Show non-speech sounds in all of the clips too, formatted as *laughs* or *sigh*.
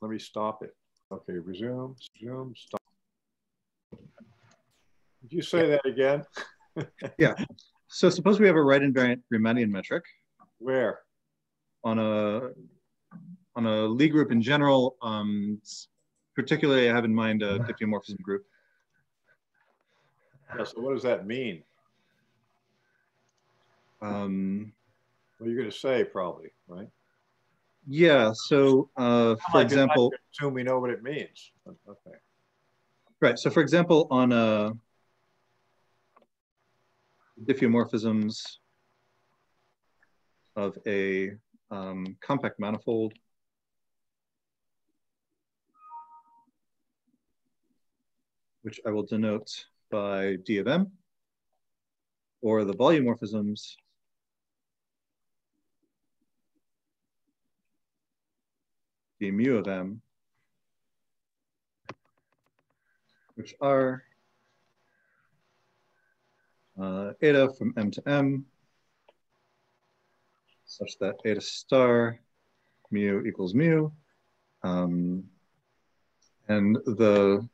let me stop it. Okay, resume, resume, stop. Did you say that again? *laughs* yeah. So suppose we have a right invariant Riemannian metric. Where? On a on a Lie group in general. Um, particularly, I have in mind a *laughs* diffeomorphism group. Yeah, so what does that mean? Um, well, you're going to say probably, right? Yeah. So, uh, for example, I assume we know what it means. Okay. Right. So, for example, on uh, diffeomorphisms of a um, compact manifold, which I will denote by D of M, or the volumorphisms d mu of M, which are uh, eta from M to M, such that eta star mu equals mu. Um, and the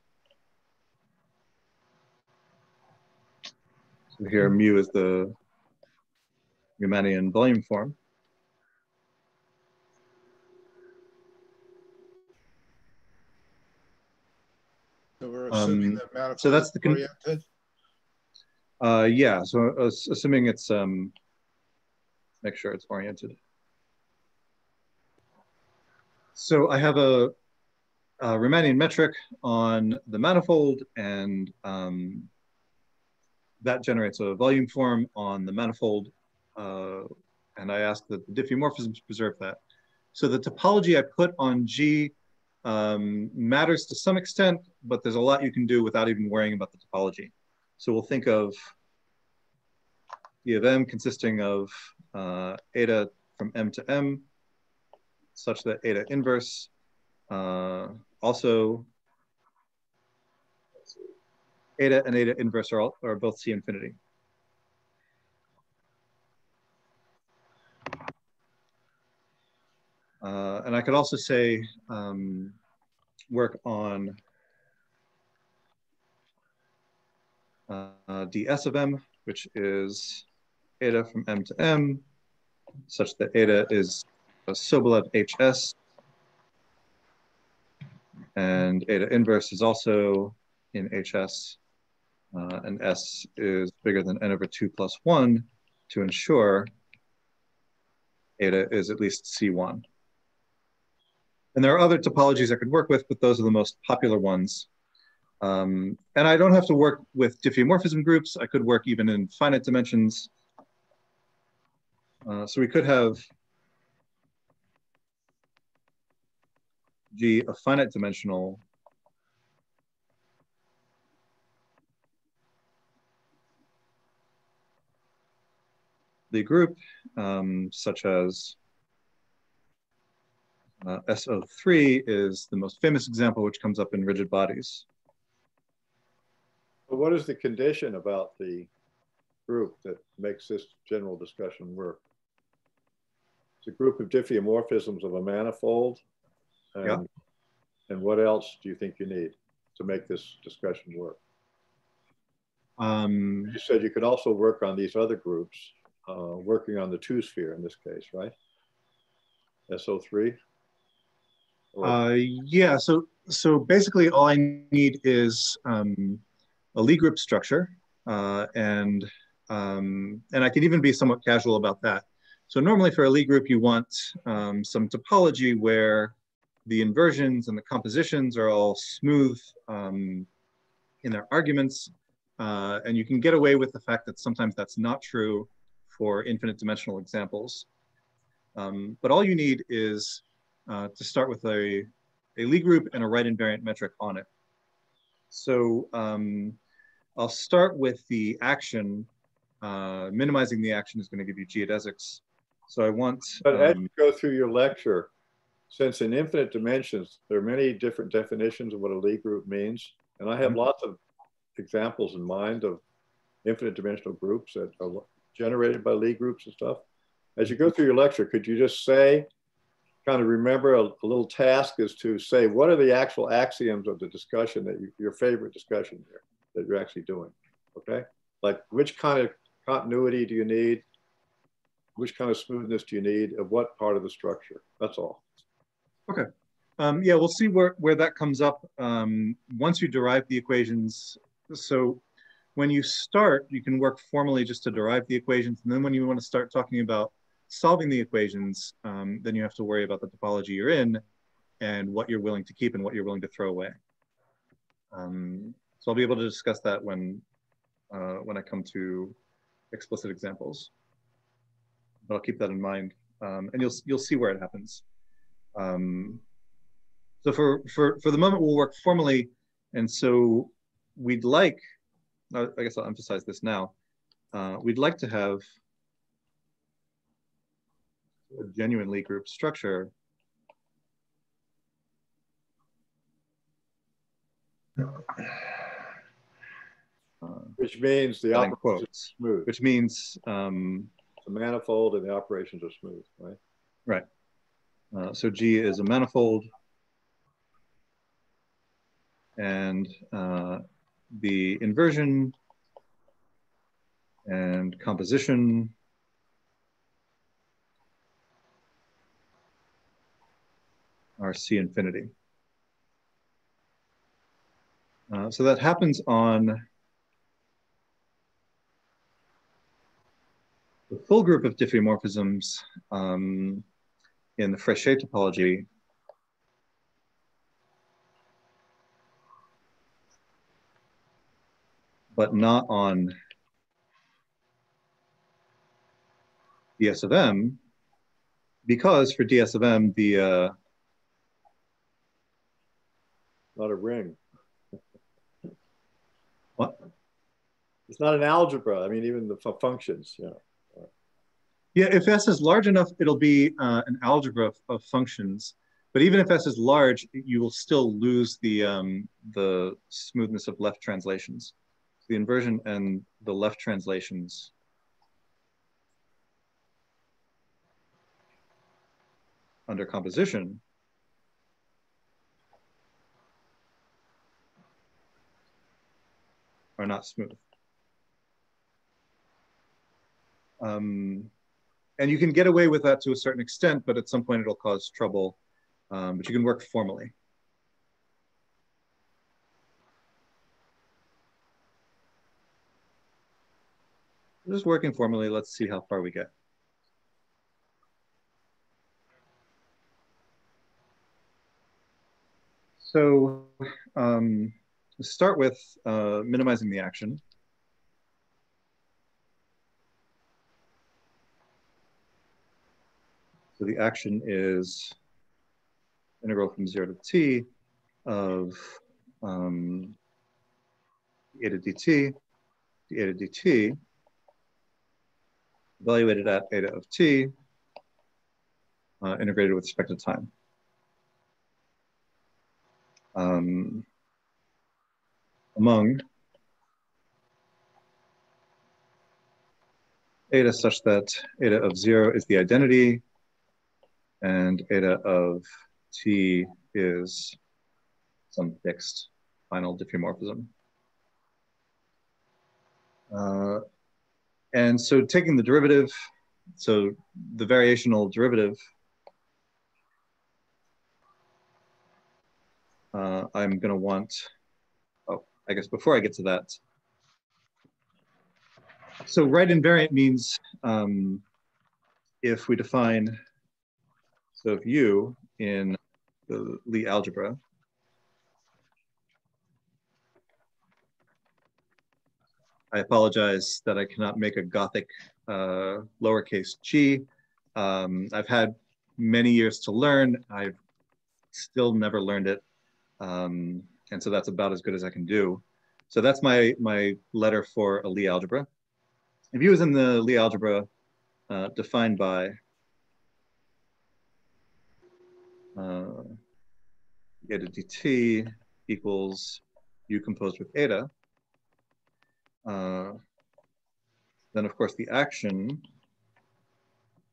so here mu is the Riemannian volume form. Assuming Um, that manifold so that's the oriented. Uh, yeah, so uh, assuming it's, um, make sure it's oriented. So I have a, a Riemannian metric on the manifold and um, that generates a volume form on the manifold. Uh, and I ask that the diffeomorphisms preserve that. So the topology I put on G um, matters to some extent, but there's a lot you can do without even worrying about the topology. So we'll think of E of M consisting of uh, eta from M to M, such that eta inverse uh, also eta and eta inverse are, all, are both C infinity. Uh, and I could also say um, work on uh, ds of m, which is eta from m to m, such that eta is a Sobolev hs, and eta inverse is also in hs, uh, and s is bigger than n over 2 plus 1 to ensure eta is at least c1. And there are other topologies I could work with, but those are the most popular ones. Um, and I don't have to work with diffeomorphism groups. I could work even in finite dimensions. Uh, so we could have G a finite dimensional the group, um, such as uh, SO3 is the most famous example, which comes up in rigid bodies. What is the condition about the group that makes this general discussion work? It's a group of diffeomorphisms of a manifold. And, Yeah. and what else do you think you need to make this discussion work? Um, You said you could also work on these other groups, uh, working on the two sphere in this case, right? SO3? Uh, yeah, so so basically all I need is um, a Lie group structure, uh, and um, and I can even be somewhat casual about that. So normally for a Lie group, you want um, some topology where the inversions and the compositions are all smooth um, in their arguments, uh, and you can get away with the fact that sometimes that's not true for infinite dimensional examples. Um, but all you need is uh, to start with a, a Lie group and a right invariant metric on it. So um, I'll start with the action. Uh, minimizing the action is going to give you geodesics. So I want. But as um, you go through your lecture, since in infinite dimensions, there are many different definitions of what a Lie group means. And I have Mhm. lots of examples in mind of infinite dimensional groups that are generated by Lie groups and stuff. As you go through your lecture, could you just say kind of remember a, a, little task is to say, what are the actual axioms of the discussion that you, your favorite discussion here that you're actually doing? Okay. Like which kind of continuity do you need? Which kind of smoothness do you need of what part of the structure? That's all. Okay. Um, yeah, we'll see where, where that comes up um, once you derive the equations. So when you start, you can work formally just to derive the equations. And then when you want to start talking about solving the equations, um, then you have to worry about the topology you're in and what you're willing to keep and what you're willing to throw away. Um, so I'll be able to discuss that when, uh, when I come to explicit examples. But I'll keep that in mind. Um, and you'll, you'll see where it happens. Um, so for, for, for the moment, we'll work formally. And so we'd like, I guess I'll emphasize this now. Uh, we'd like to have a genuinely group structure. which means the operations are smooth. Which means um, the manifold and the operations are smooth, right? Right. Uh, so G is a manifold. And uh, the inversion and composition are C infinity. Uh, so that happens on the full group of diffeomorphisms um, in the Frechet topology. But not on ds of m, because for ds of m, the uh, not a ring. *laughs* What? It's not an algebra. I mean, even the functions, yeah. Yeah, if S is large enough, it'll be uh, an algebra of, of, functions. But even if S is large, you will still lose the, um, the smoothness of left translations. The inversion and the left translations under composition are not smooth. Um, and you can get away with that to a certain extent, but at some point it'll cause trouble. Um, but you can work formally. Just working formally, let's see how far we get. So um, to start with uh, minimizing the action. So the action is integral from zero to t of um, eta dt, eta dt, evaluated at eta of t, uh, integrated with respect to time. Um, among eta such that eta of zero is the identity and eta of t is some fixed final diffeomorphism. Uh, and so taking the derivative, so the variational derivative, uh, I'm going to want I guess before I get to that. So right invariant means um, if we define, so if u in the Lie algebra, I apologize that I cannot make a Gothic uh, lowercase g. Um, I've had many years to learn. I've still never learned it. Um, and so that's about as good as I can do. So that's my, my letter for a Lie algebra. If U is in the Lie algebra uh, defined by uh, eta dt equals u composed with eta, uh, then of course the action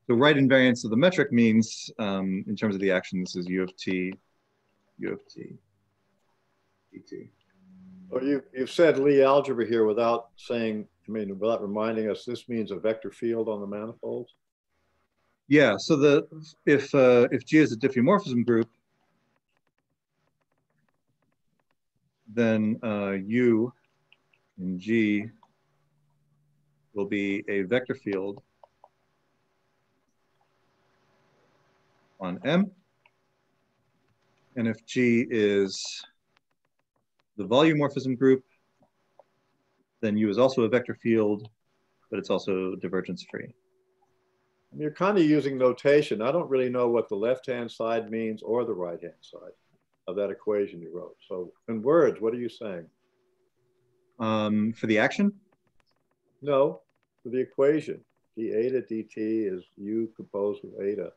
the right invariance of the metric means, um, in terms of the action, this is U of t, U of t, dt. Well, you, you've said Lie algebra here without saying, I mean, without reminding us, this means a vector field on the manifold? Yeah, so the if uh, if G is a diffeomorphism group, then uh, U in G will be a vector field on M. And if G is the volume volumorphism group, then U is also a vector field, but it's also divergence free. You're kind of using notation. I don't really know what the left-hand side means or the right-hand side of that equation you wrote. So in words, what are you saying? Um, for the action? No, for the equation. d eta dt is u composed with eta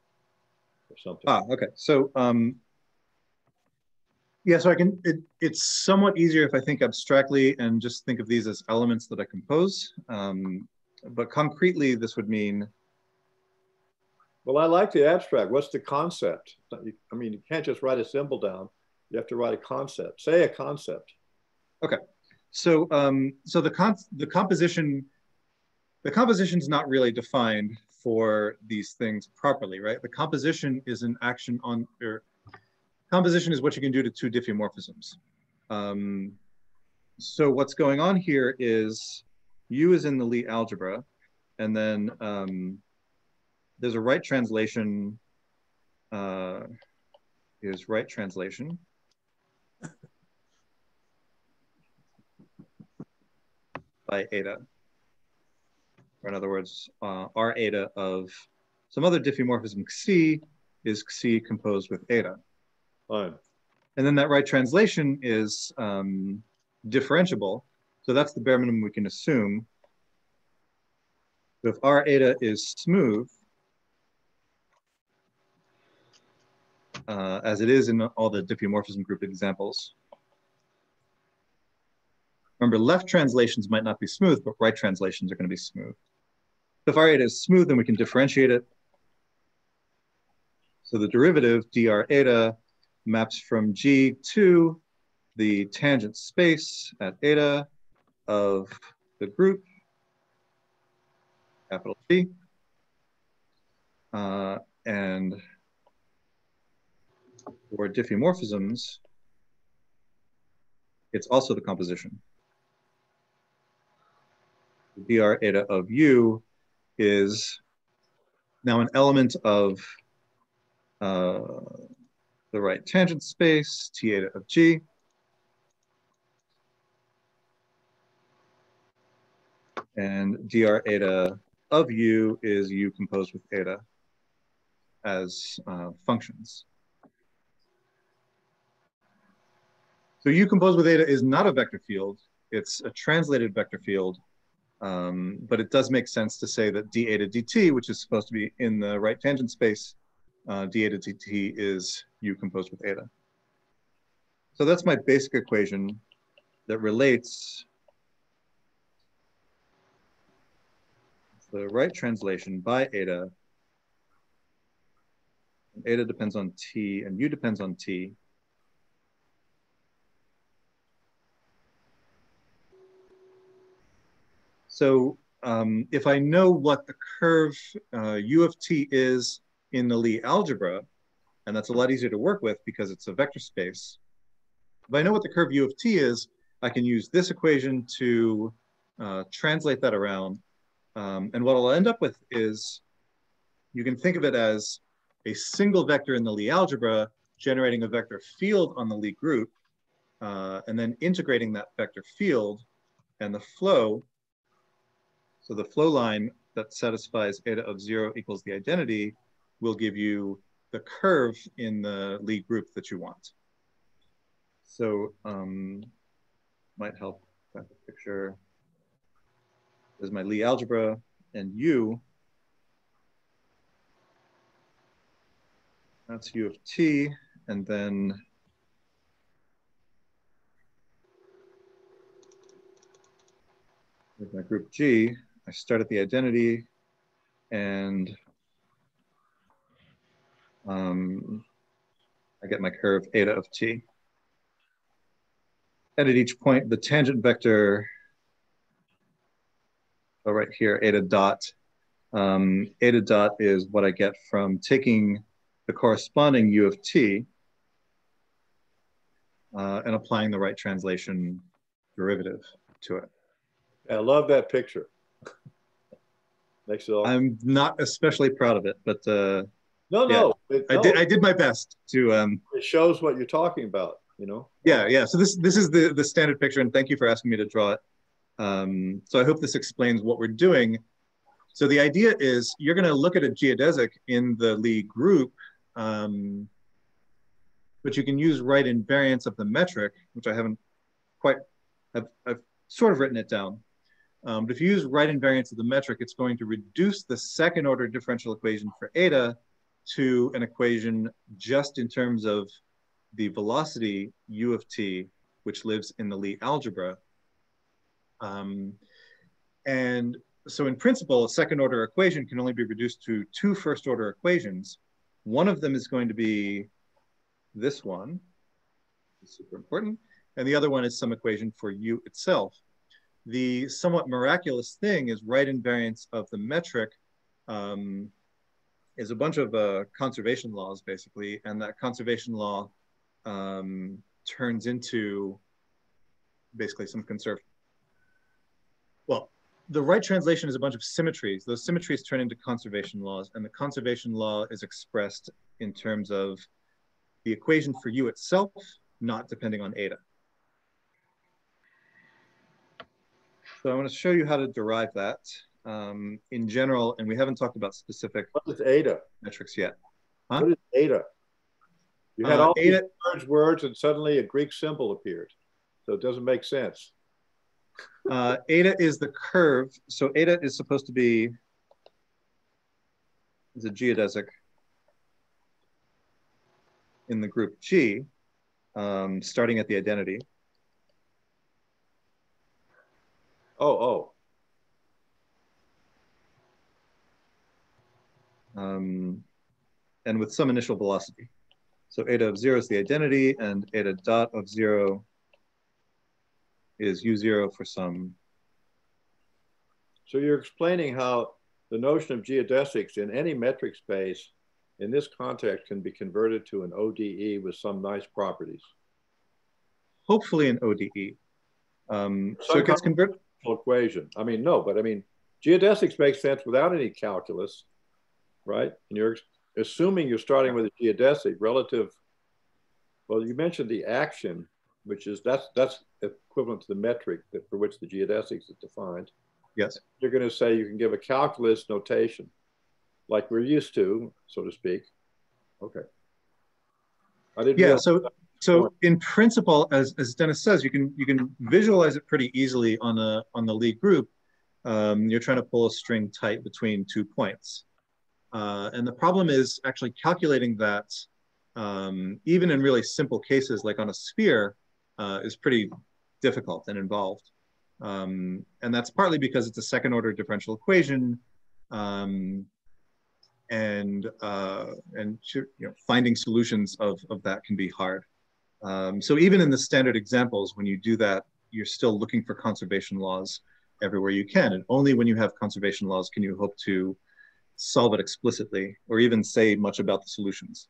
or something. Ah, okay. So um, yeah, so I can, it, it's somewhat easier if I think abstractly and just think of these as elements that I compose. Um, but concretely, this would mean. Well, I like the abstract. What's the concept? I mean, you can't just write a symbol down. You have to write a concept. Say a concept. Okay. So, um, so the, con the composition, the composition is not really defined for these things properly, right? The composition is an action on, or composition is what you can do to two diffeomorphisms. Um, so what's going on here is U is in the Lie algebra, and then um, there's a right translation, uh, is right translation. by eta. Or in other words, uh, R eta of some other diffeomorphism Xi is Xi composed with eta. And then that right translation is um, differentiable. So that's the bare minimum we can assume. So if R eta is smooth, uh, as it is in all the diffeomorphism group examples. Remember, left translations might not be smooth, but right translations are going to be smooth. If R eta is smooth, then we can differentiate it. So the derivative dr eta maps from G to the tangent space at eta of the group, capital G. Uh, and for diffeomorphisms, it's also the composition. The dr eta of U is now an element of uh, the right tangent space, T eta of G. And dr eta of U is U composed with eta as uh, functions. So U composed with eta is not a vector field. It's a translated vector field, um, but it does make sense to say that d eta dt, which is supposed to be in the right tangent space, uh, d eta dt is u composed with eta. So that's my basic equation that relates the right translation by eta. Eta depends on t and u depends on t. So um, if I know what the curve uh, u of t is in the Lie algebra, and that's a lot easier to work with because it's a vector space. If I know what the curve u of t is, I can use this equation to uh, translate that around. Um, and what I'll end up with is, you can think of it as a single vector in the Lie algebra generating a vector field on the Lie group, uh, and then integrating that vector field and the flow. So the flow line that satisfies eta of zero equals the identity will give you the curve in the Lie group that you want. So um, might help the picture. There's my Lie algebra and U. That's U of T. And then with my group G, I start at the identity and um, I get my curve eta of t. And at each point, the tangent vector, oh, right here, eta dot. Um, eta dot is what I get from taking the corresponding u of t uh, and applying the right translation derivative to it. I love that picture. *laughs* Makes it all. I'm not especially proud of it, but uh, no, no, it, I did. I did my best to. Um, It shows what you're talking about. You know. yeah, yeah. So this this is the the standard picture, and thank you for asking me to draw it. Um, so I hope this explains what we're doing. So the idea is you're going to look at a geodesic in the Lie group, um, but you can use right invariance of the metric, which I haven't quite. I've, I've sort of written it down. Um, but if you use right invariance of the metric, it's going to reduce the second order differential equation for eta to an equation just in terms of the velocity u of t, which lives in the Lie algebra. Um, and so in principle, a second order equation can only be reduced to two first order equations. One of them is going to be this one, super important, and the other one is some equation for u itself. The somewhat miraculous thing is right invariance of the metric um, is a bunch of uh, conservation laws, basically, and that conservation law um, turns into basically some conserved. Well, the right translation is a bunch of symmetries. Those symmetries turn into conservation laws, and the conservation law is expressed in terms of the equation for u itself, not depending on eta. So I want to show you how to derive that um, in general, and we haven't talked about specific What is eta? metrics yet. What is eta? You had Uh, all these eta- words, words, and suddenly a Greek symbol appeared. So it doesn't make sense. Uh, eta is the curve. So eta is supposed to be is a geodesic in the group G, um, starting at the identity. Oh, oh. Um, and with some initial velocity. So eta of zero is the identity and eta dot of zero is u0 for some. So you're explaining how the notion of geodesics in any metric space in this context can be converted to an ODE with some nice properties. hopefully an ODE. Um, so it gets converted. Equation. I mean, no, but I mean, geodesics makes sense without any calculus, right? And you're assuming you're starting with a geodesic relative. Well, you mentioned the action, which is that's that's equivalent to the metric that for which the geodesics is defined. Yes. You're going to say you can give a calculus notation, like we're used to, so to speak. Okay. I didn't. Yeah. So so in principle, as, as Dennis says, you can you can visualize it pretty easily on the on the Lie group. Um, you're trying to pull a string tight between two points. Uh, and the problem is actually calculating that, um, even in really simple cases like on a sphere, uh, is pretty difficult and involved. Um, and that's partly because it's a second order differential equation. Um, and uh, and you know, finding solutions of, of that can be hard. Um, so even in the standard examples, when you do that, you're still looking for conservation laws everywhere you can. And only when you have conservation laws can you hope to solve it explicitly or even say much about the solutions.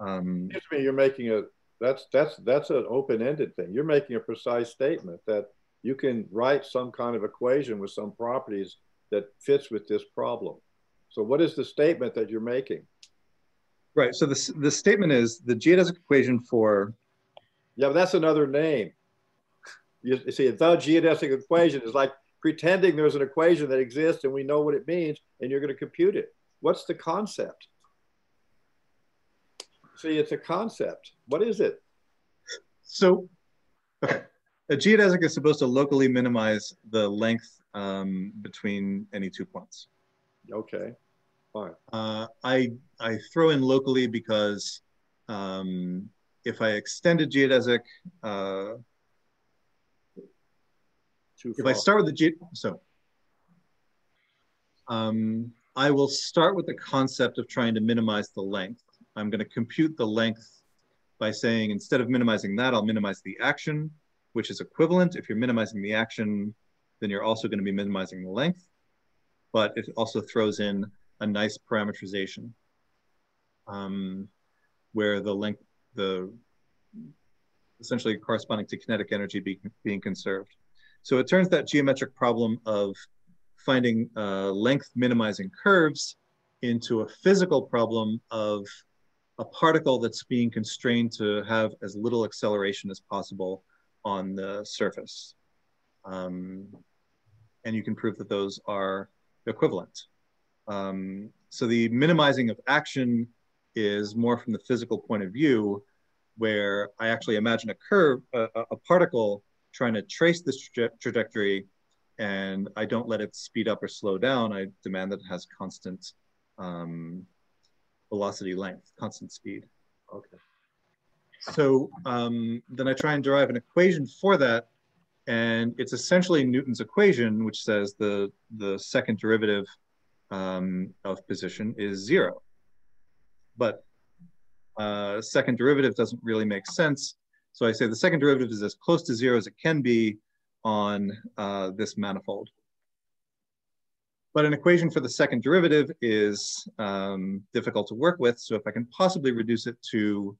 Um, Excuse me, you're making a that's that's that's an open-ended thing. You're making a precise statement that you can write some kind of equation with some properties that fits with this problem. So what is the statement that you're making? right. So the, the statement is the geodesic equation for Yeah, but that's another name. You, you see, the geodesic equation is like pretending there's an equation that exists and we know what it means and you're going to compute it. What's the concept? See, it's a concept. What is it? So, okay. A geodesic is supposed to locally minimize the length um, between any two points. Okay, fine. Uh, I, I throw in locally because um, if I extend a geodesic, uh, Too if I start with the so um, I will start with the concept of trying to minimize the length. I'm going to compute the length by saying instead of minimizing that, I'll minimize the action, which is equivalent. If you're minimizing the action, then you're also going to be minimizing the length. But it also throws in a nice parameterization um, where the length, the essentially corresponding to kinetic energy be, being conserved. So it turns that geometric problem of finding uh, length minimizing curves into a physical problem of a particle that's being constrained to have as little acceleration as possible on the surface. Um, and you can prove that those are equivalent. Um, so the minimizing of action is more from the physical point of view, where I actually imagine a curve, a, a particle trying to trace this traje trajectory, and I don't let it speed up or slow down. I demand that it has constant um, velocity length, constant speed. Okay. So um, then I try and derive an equation for that, and it's essentially Newton's equation, which says the the second derivative um, of position is zero. But uh, second derivative doesn't really make sense. So I say the second derivative is as close to zero as it can be on uh, this manifold. But an equation for the second derivative is um, difficult to work with. So if I can possibly reduce it to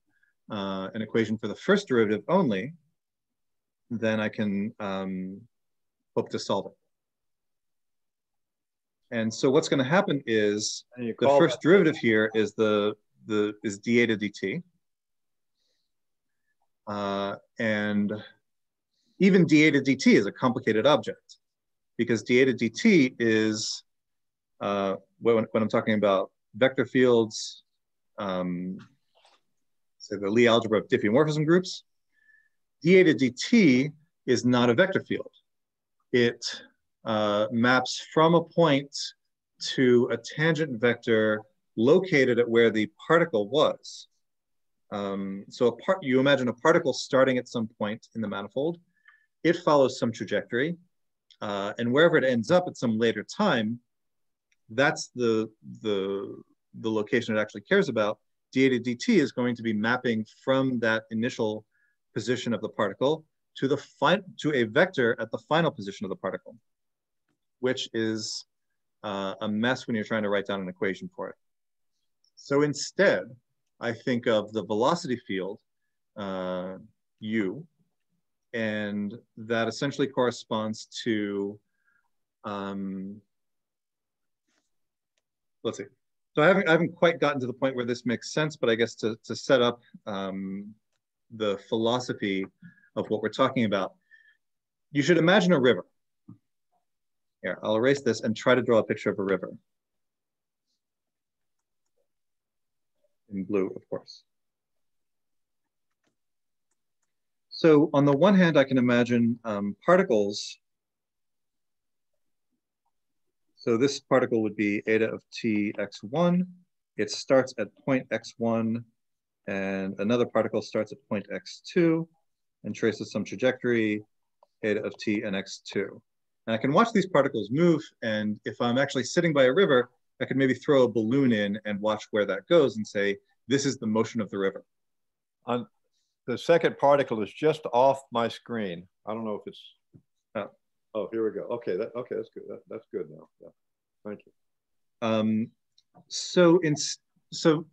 uh, an equation for the first derivative only, then I can um, hope to solve it. And so what's going to happen is the first derivative here is the the is d eta dt. Uh, and even d eta dt is a complicated object because d eta dt is, uh, when, when I'm talking about vector fields, um, say the Lie algebra of diffeomorphism groups, d eta dt is not a vector field. It uh, maps from a point to a tangent vector located at where the particle was. Um, so a part, you imagine a particle starting at some point in the manifold, it follows some trajectory, uh, and wherever it ends up at some later time, that's the, the, the location it actually cares about. d eta dt is going to be mapping from that initial position of the particle to the to a vector at the final position of the particle, which is uh, a mess when you're trying to write down an equation for it. So instead, I think of the velocity field, uh, u, and that essentially corresponds to, um, let's see. So I haven't, I haven't quite gotten to the point where this makes sense, but I guess to, to set up um, the philosophy of what we're talking about, you should imagine a river. Here, I'll erase this and try to draw a picture of a river. In blue, of course. So on the one hand, I can imagine um, particles. So this particle would be eta of t x1. It starts at point x1, and another particle starts at point x2 and traces some trajectory, eta of t and x2. And I can watch these particles move, and if I'm actually sitting by a river, I could maybe throw a balloon in and watch where that goes and say, this is the motion of the river. On the second particle is just off my screen. I don't know if it's, oh, oh here we go. Okay, that, okay, that's good. That, that's good now. Yeah. Thank you. Um, so in, so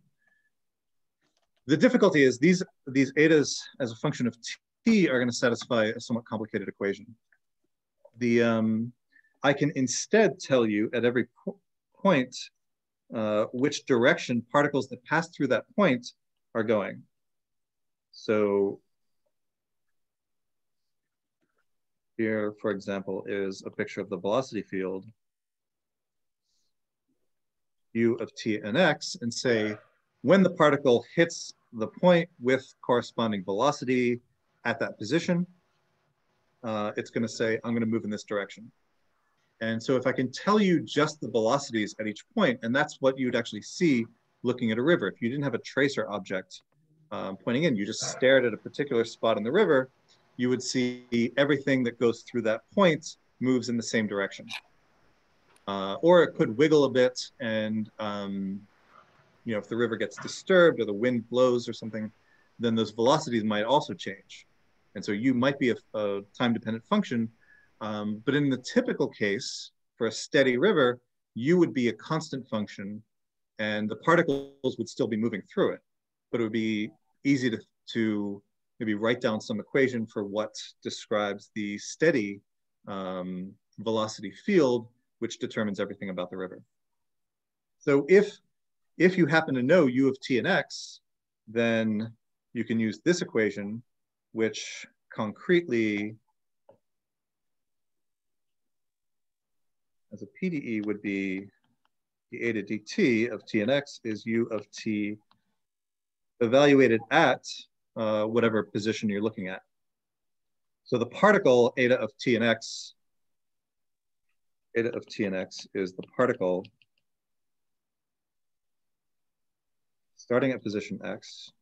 the difficulty is these, these etas as a function of t are going to satisfy a somewhat complicated equation. The, um, I can instead tell you at every point uh, which direction particles that pass through that point are going. So here, for example, is a picture of the velocity field u of t and x and say when the particle hits the point with corresponding velocity at that position, uh, it's going to say, I'm going to move in this direction. And so if I can tell you just the velocities at each point, and that's what you'd actually see looking at a river. If you didn't have a tracer object um, pointing in, you just stared at a particular spot in the river, you would see everything that goes through that point moves in the same direction. uh, or it could wiggle a bit and um, you know if the river gets disturbed or the wind blows or something then those velocities might also change and so you might be a, a time dependent function um, but in the typical case for a steady river u would be a constant function and the particles would still be moving through it but it would be easy to, to maybe write down some equation for what describes the steady um, velocity field, which determines everything about the river. So if, if you happen to know u of t and x, then you can use this equation, which concretely, as a PDE would be the eta dt of t and x is u of t evaluated at uh, whatever position you're looking at. So the particle eta of t and x, eta of t and x is the particle starting at position x,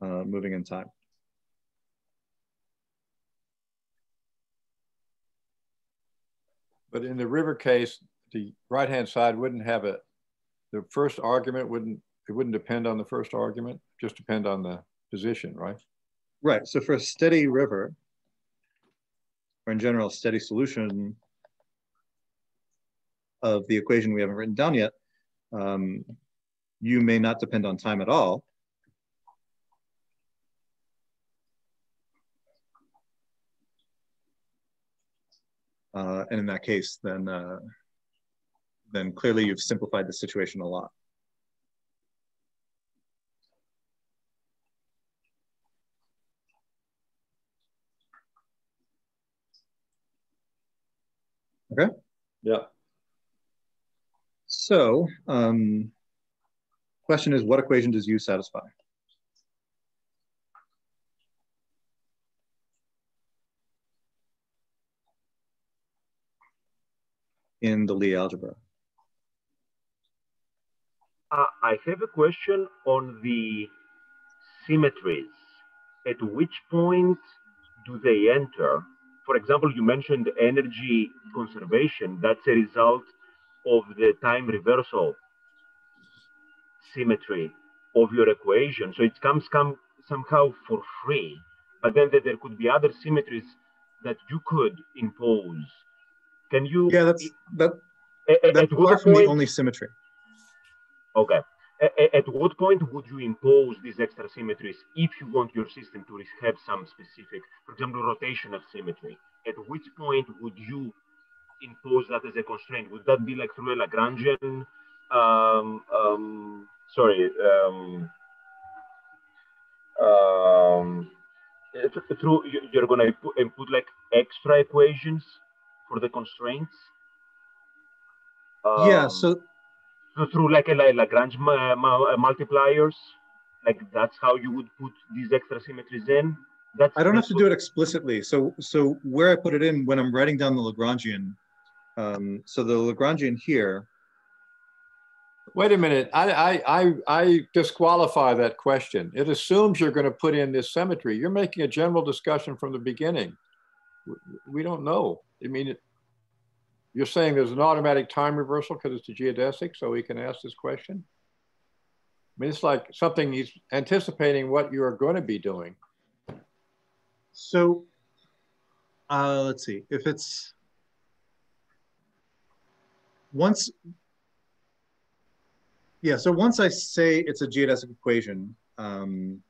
uh, moving in time. But in the river case, the right-hand side wouldn't have a, the first argument wouldn't, it wouldn't depend on the first argument, just depend on the position, right? Right, so for a steady river, or in general, steady solution of the equation we haven't written down yet, um, you may not depend on time at all. Uh, and in that case, then uh, then clearly you've simplified the situation a lot. Okay. Yeah. So, um, question is, what equation does U satisfy? In the Lie algebra. Uh, I have a question on the symmetries. At which point do they enter? For example, you mentioned energy conservation. That's a result of the time reversal symmetry of your equation. So it comes come somehow for free. But then there could be other symmetries that you could impose. Can you? Yeah, that's that. At, that's far from the only symmetry. Okay. At what point would you impose these extra symmetries if you want your system to have some specific, for example, rotation of symmetry? At which point would you impose that as a constraint? Would that be like through a Lagrangian? Um, um, sorry. Um, um, through you're going to input like extra equations for the constraints. yeah. So so through like a like Lagrange uh, multipliers, like that's how you would put these extra symmetries in. That's I don't have to do it explicitly. So so where I put it in when I'm writing down the Lagrangian, um, so the Lagrangian here. Wait a minute. I, I, I, I disqualify that question. It assumes you're going to put in this symmetry. You're making a general discussion from the beginning. We don't know. I mean, you're saying there's an automatic time reversal because it's a geodesic, so we can ask this question? I mean, it's like something he's anticipating what you are going to be doing. So uh, let's see, if it's once, yeah, so once I say it's a geodesic equation, um,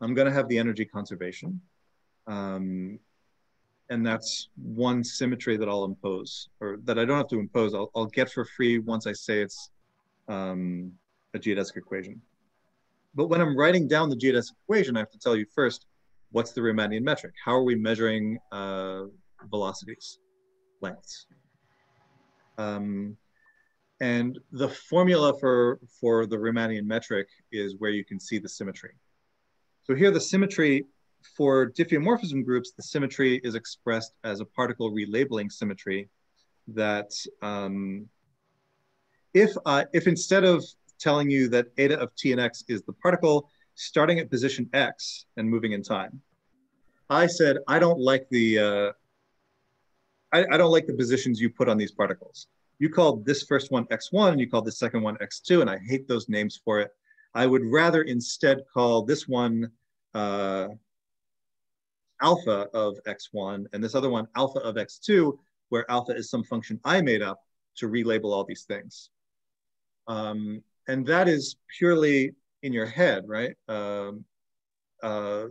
I'm going to have the energy conservation. Um, and that's one symmetry that I'll impose, or that I don't have to impose. I'll, I'll get for free once I say it's um, a geodesic equation. But when I'm writing down the geodesic equation, I have to tell you first, what's the Riemannian metric? How are we measuring uh, velocities, lengths? Um, and the formula for, for the Riemannian metric is where you can see the symmetry. So here the symmetry for diffeomorphism groups, the symmetry is expressed as a particle relabeling symmetry that um, if, uh, if instead of telling you that eta of t and x is the particle starting at position x and moving in time, I said, I don't like the, uh, I, I don't like the positions you put on these particles. You called this first one X1 and you called the second one X2, and I hate those names for it. I would rather instead call this one uh, alpha of X1 and this other one alpha of X2, where alpha is some function I made up to relabel all these things. Um, and that is purely in your head, right? Um, uh,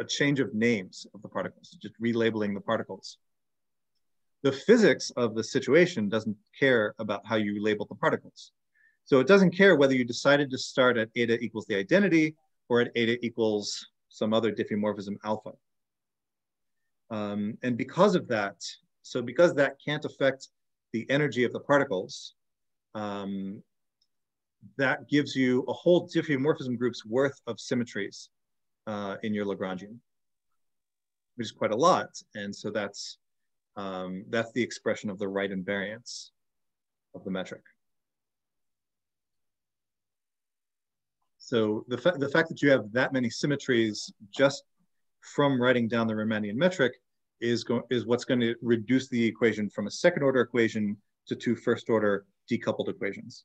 a change of names of the particles, just relabeling the particles. The physics of the situation doesn't care about how you label the particles. So it doesn't care whether you decided to start at eta equals the identity or at eta equals some other diffeomorphism alpha. Um, and because of that, so because that can't affect the energy of the particles, um, that gives you a whole diffeomorphism group's worth of symmetries uh, in your Lagrangian, which is quite a lot. And so that's, um, that's the expression of the right invariance of the metric. So the, fa the fact that you have that many symmetries just from writing down the Riemannian metric is, is what's going to reduce the equation from a second order equation to two first order decoupled equations.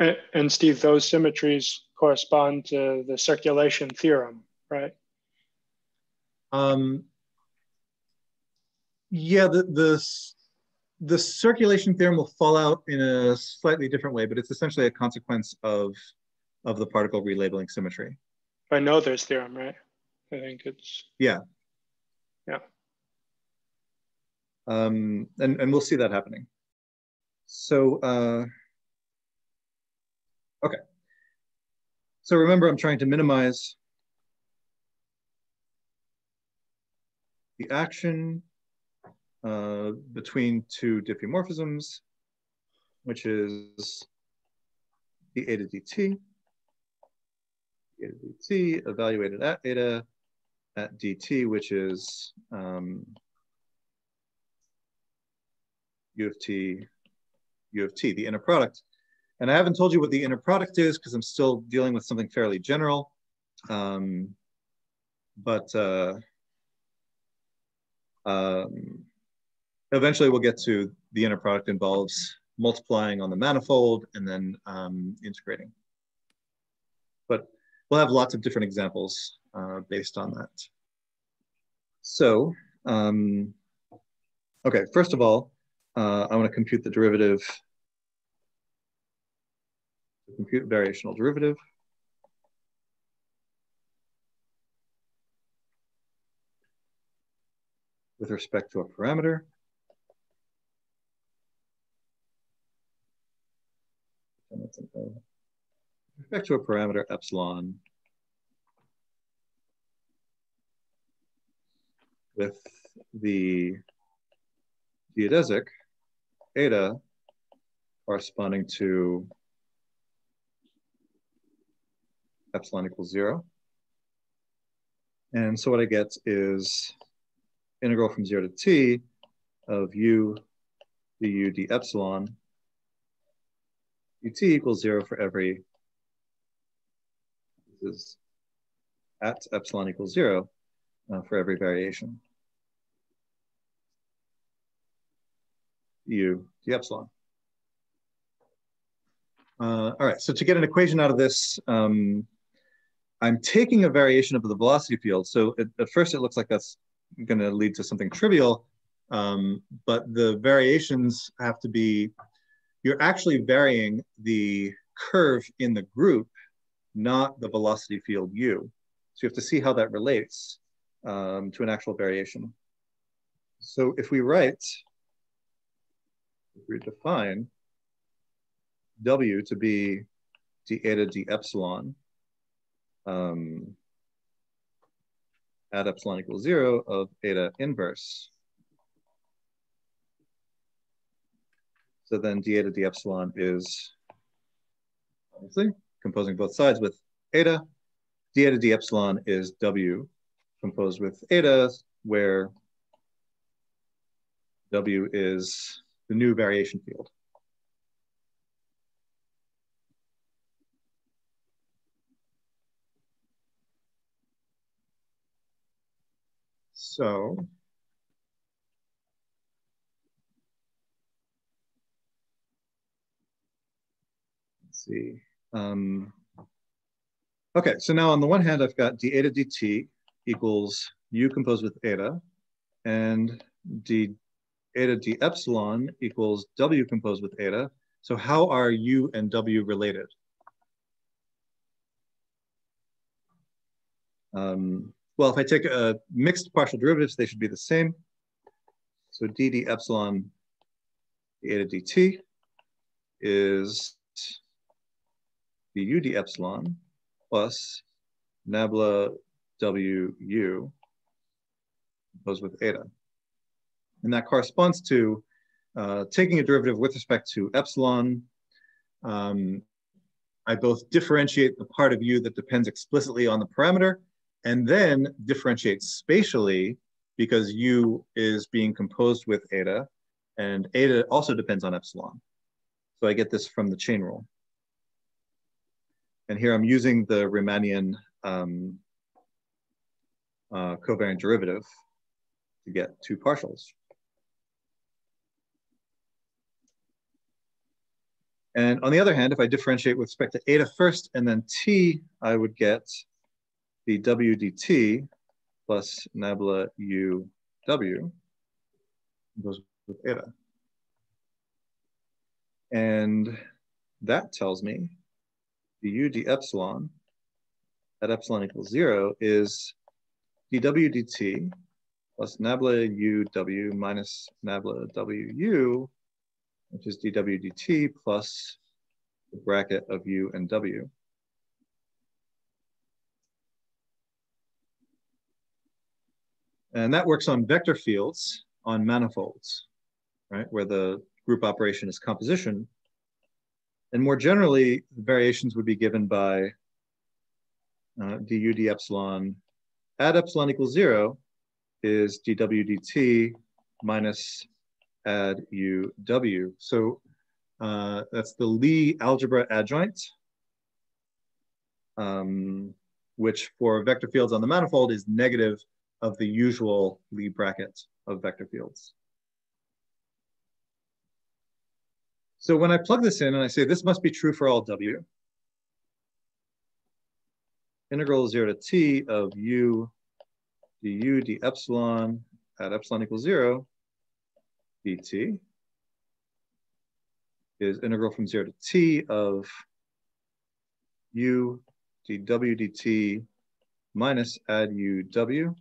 And, and Steve, those symmetries correspond to the circulation theorem, right? Um, yeah, the, the, the circulation theorem will fall out in a slightly different way, but it's essentially a consequence of, of the particle relabeling symmetry. Noether's theorem, right? I think it's. Yeah. Yeah. Um, and, and we'll see that happening. So, uh, Okay. So remember, I'm trying to minimize the action uh, between two diffeomorphisms, which is d eta dt, eta dt evaluated at eta at dt, which is um, u of t, u of t, the inner product and I haven't told you what the inner product is because I'm still dealing with something fairly general. Um, but uh, um, eventually we'll get to the inner product involves multiplying on the manifold and then um, integrating. But we'll have lots of different examples uh, based on that. So, um, okay, first of all, uh, I want to compute the derivative compute variational derivative. with respect to a parameter. Respect to a parameter epsilon with the geodesic eta corresponding to epsilon equals zero. And so what I get is integral from zero to t of u du d epsilon ut equals zero for every, is at epsilon equals zero uh, for every variation. u d epsilon. Uh, all right, so to get an equation out of this, um, I'm taking a variation of the velocity field. So it, at first it looks like that's going to lead to something trivial, um, but the variations have to be, you're actually varying the curve in the group, not the velocity field u. So you have to see how that relates um, to an actual variation. So if we write, if we define w to be d eta d epsilon, um, at epsilon equals zero of eta inverse. So then d eta d epsilon is obviously composing both sides with eta. d eta d epsilon is w composed with eta, where w is the new variation field. So let's see. Um, okay, so now on the one hand, I've got d eta dt equals u composed with eta, and d eta d epsilon equals w composed with eta. So how are u and w related? Um, well, if I take a mixed partial derivatives, they should be the same. So d d epsilon eta dt is the u d epsilon plus nabla wu goes with eta. And that corresponds to uh, taking a derivative with respect to epsilon. Um, I both differentiate the part of u that depends explicitly on the parameter and then differentiate spatially because u is being composed with eta and eta also depends on epsilon. So I get this from the chain rule. And here I'm using the Riemannian um, uh, covariant derivative to get two partials. And on the other hand, if I differentiate with respect to eta first and then t, I would get the w dt plus nabla u w goes with eta. And that tells me the u d epsilon at epsilon equals zero is dw dt plus nabla u w minus nabla w u, which is dw dt plus the bracket of u and w. And that works on vector fields on manifolds, right? Where the group operation is composition. And more generally, the variations would be given by uh, du d epsilon at epsilon equals zero is dw dt minus ad u w. So uh, that's the Lie algebra adjoint, um, which for vector fields on the manifold is negative of the usual Lie bracket of vector fields. So when I plug this in and I say this must be true for all w, integral 0 to t of u du d epsilon at epsilon equals 0 dt is integral from 0 to t of u dw dt minus ad u w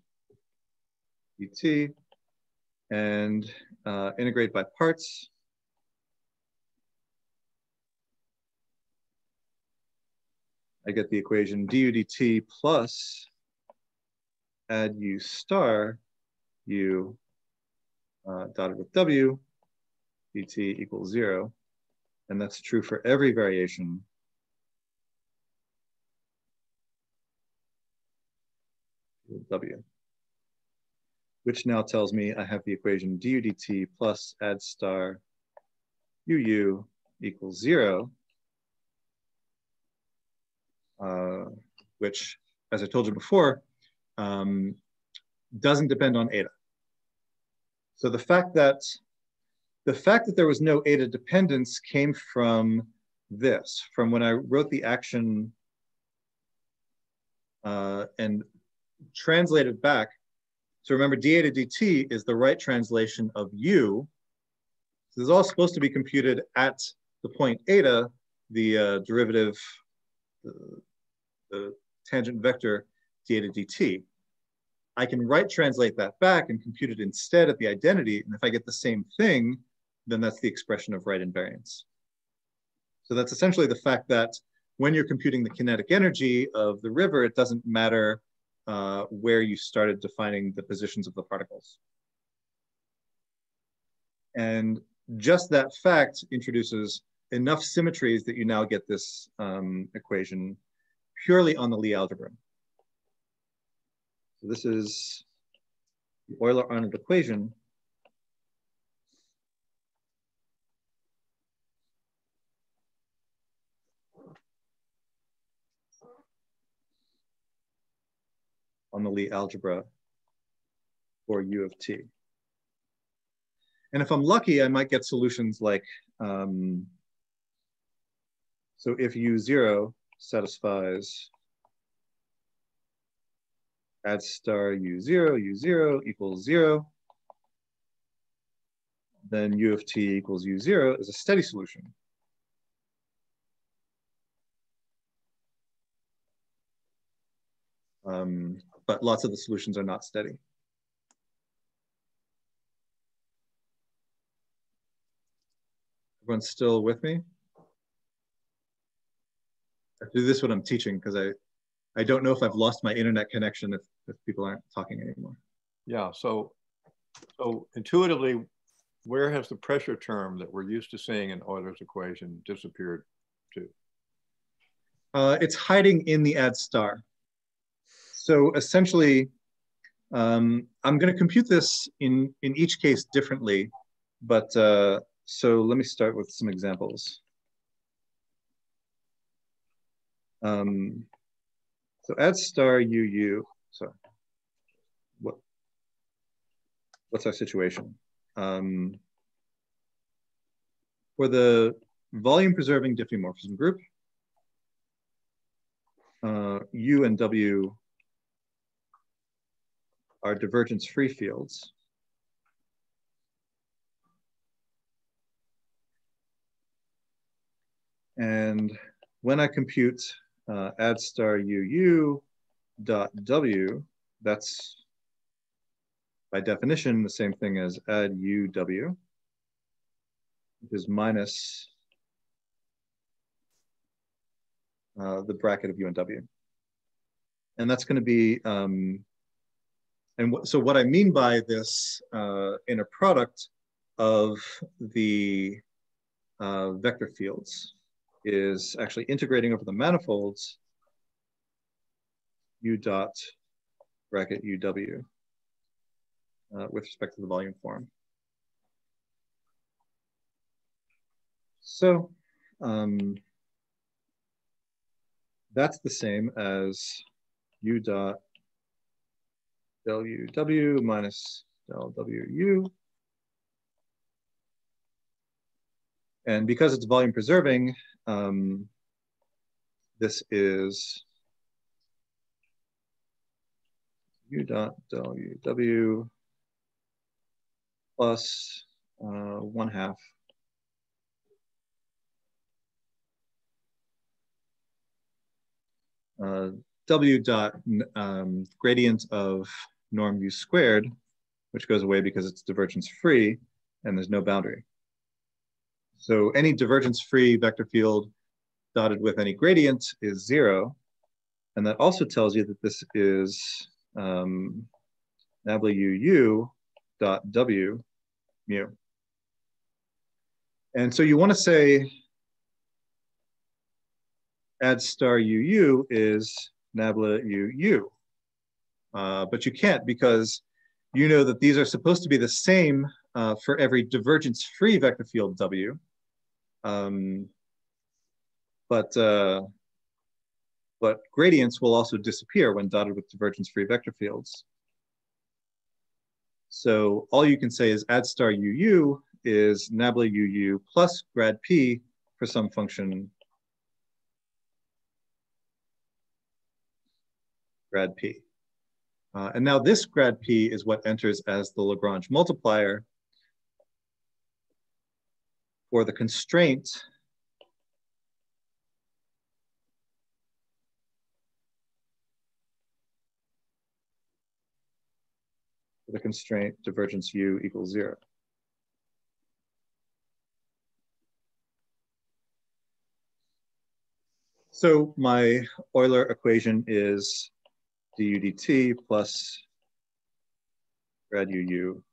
dt and uh, integrate by parts. I get the equation. Du dt plus ad u star u uh, dotted with w dt equals zero. And that's true for every variation. W. Which now tells me I have the equation du dt plus ad star uu equals zero, which, as I told you before, um, doesn't depend on eta. So the fact that the fact that there was no eta dependence came from this, from when I wrote the action uh, and translated back so remember, d eta dt is the right translation of u. So this is all supposed to be computed at the point eta, the uh, derivative, uh, the tangent vector d dt. I can right translate that back and compute it instead at the identity. And if I get the same thing, then that's the expression of right invariance. So that's essentially the fact that when you're computing the kinetic energy of the river, it doesn't matter uh, where you started defining the positions of the particles. And just that fact introduces enough symmetries that you now get this um, equation purely on the Lie algebra. So this is the Euler-Arnold equation on the Lie algebra. for u of t. And if I'm lucky, I might get solutions like, um, so if u0 satisfies ad star u0, u0 equals zero, then u of t equals u0 is a steady solution. Um, but lots of the solutions are not steady. Everyone's still with me? I do this when I'm teaching because I, I don't know if I've lost my internet connection if, if people aren't talking anymore. Yeah, so, so intuitively, where has the pressure term that we're used to seeing in Euler's equation disappeared to? Uh, it's hiding in the ad star. So essentially, um, I'm going to compute this in, in each case differently, but uh, so let me start with some examples. Um, so ad star UU, so what, what's our situation? Um, for the volume preserving diffeomorphism group, uh, U and W are divergence free fields. And when I compute uh, ad star UU dot W, that's by definition the same thing as ad UW, which is minus uh, the bracket of U and W. And that's going to be um, and so what I mean by this uh, inner product of the uh, vector fields is actually integrating over the manifolds u dot bracket uw uh, with respect to the volume form. So um, that's the same as u dot del UW minus del WU. And because it's volume preserving, um, this is U dot del UW plus uh, one half uh, W dot um, gradient of norm u squared, which goes away because it's divergence free and there's no boundary. So any divergence free vector field dotted with any gradient is zero. And that also tells you that this is um, uu dot w mu. And so you want to say ad star uu is nabla uu. Uh, but you can't because you know that these are supposed to be the same uh, for every divergence-free vector field W. Um, but, uh, but gradients will also disappear when dotted with divergence-free vector fields. So all you can say is ad star UU is nabla UU plus grad P for some function grad P. Uh, and now this grad P is what enters as the Lagrange multiplier for the constraint the constraint divergence u equals zero. So my Euler equation is du dt plus grad uu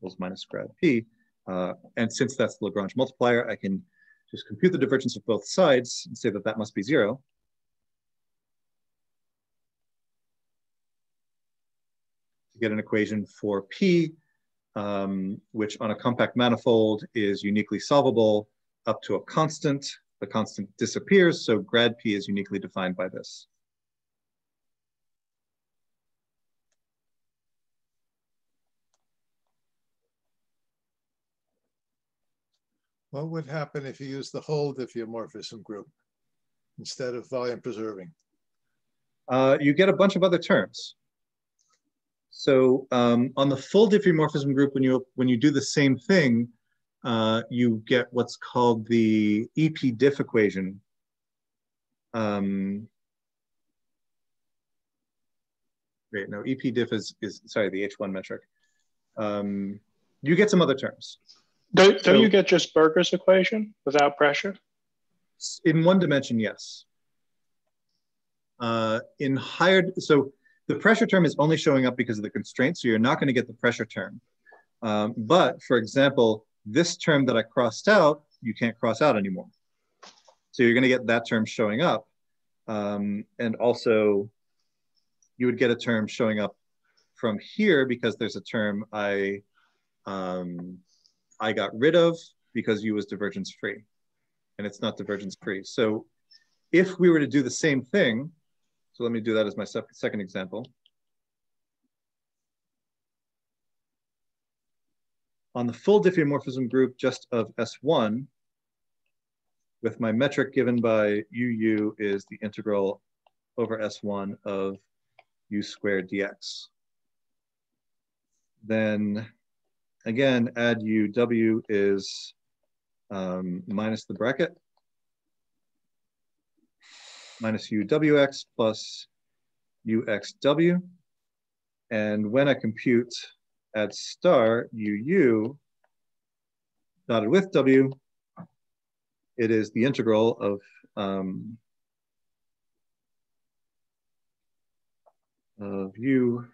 equals minus grad p. Uh, and since that's the Lagrange multiplier, I can just compute the divergence of both sides and say that that must be zero. To get an equation for p, um, which on a compact manifold is uniquely solvable up to a constant the constant disappears, so grad p is uniquely defined by this. What would happen if you use the whole diffeomorphism group instead of volume preserving? Uh, you get a bunch of other terms. So um, on the full diffeomorphism group, when you when you do the same thing, uh, you get what's called the EPDiff equation. Um, wait, no, EPDiff is, is sorry, the H1 metric. Um, you get some other terms. Don't, don't you get just Burgers' equation without pressure? In one dimension, yes. Uh, in higher, so the pressure term is only showing up because of the constraint, so you're not going to get the pressure term. Um, but for example, this term that I crossed out, you can't cross out anymore. So you're going to get that term showing up. Um, and also, you would get a term showing up from here because there's a term I um, I got rid of because U was divergence free, and it's not divergence free. So if we were to do the same thing, so let me do that as my sec- second example. On the full diffeomorphism group just of S1, with my metric given by UU is the integral over S1 of U squared dx. Then again, ad UW is um, minus the bracket, minus UWX plus UXW. And when I compute ad star UU dotted with W, it is the integral of um, of U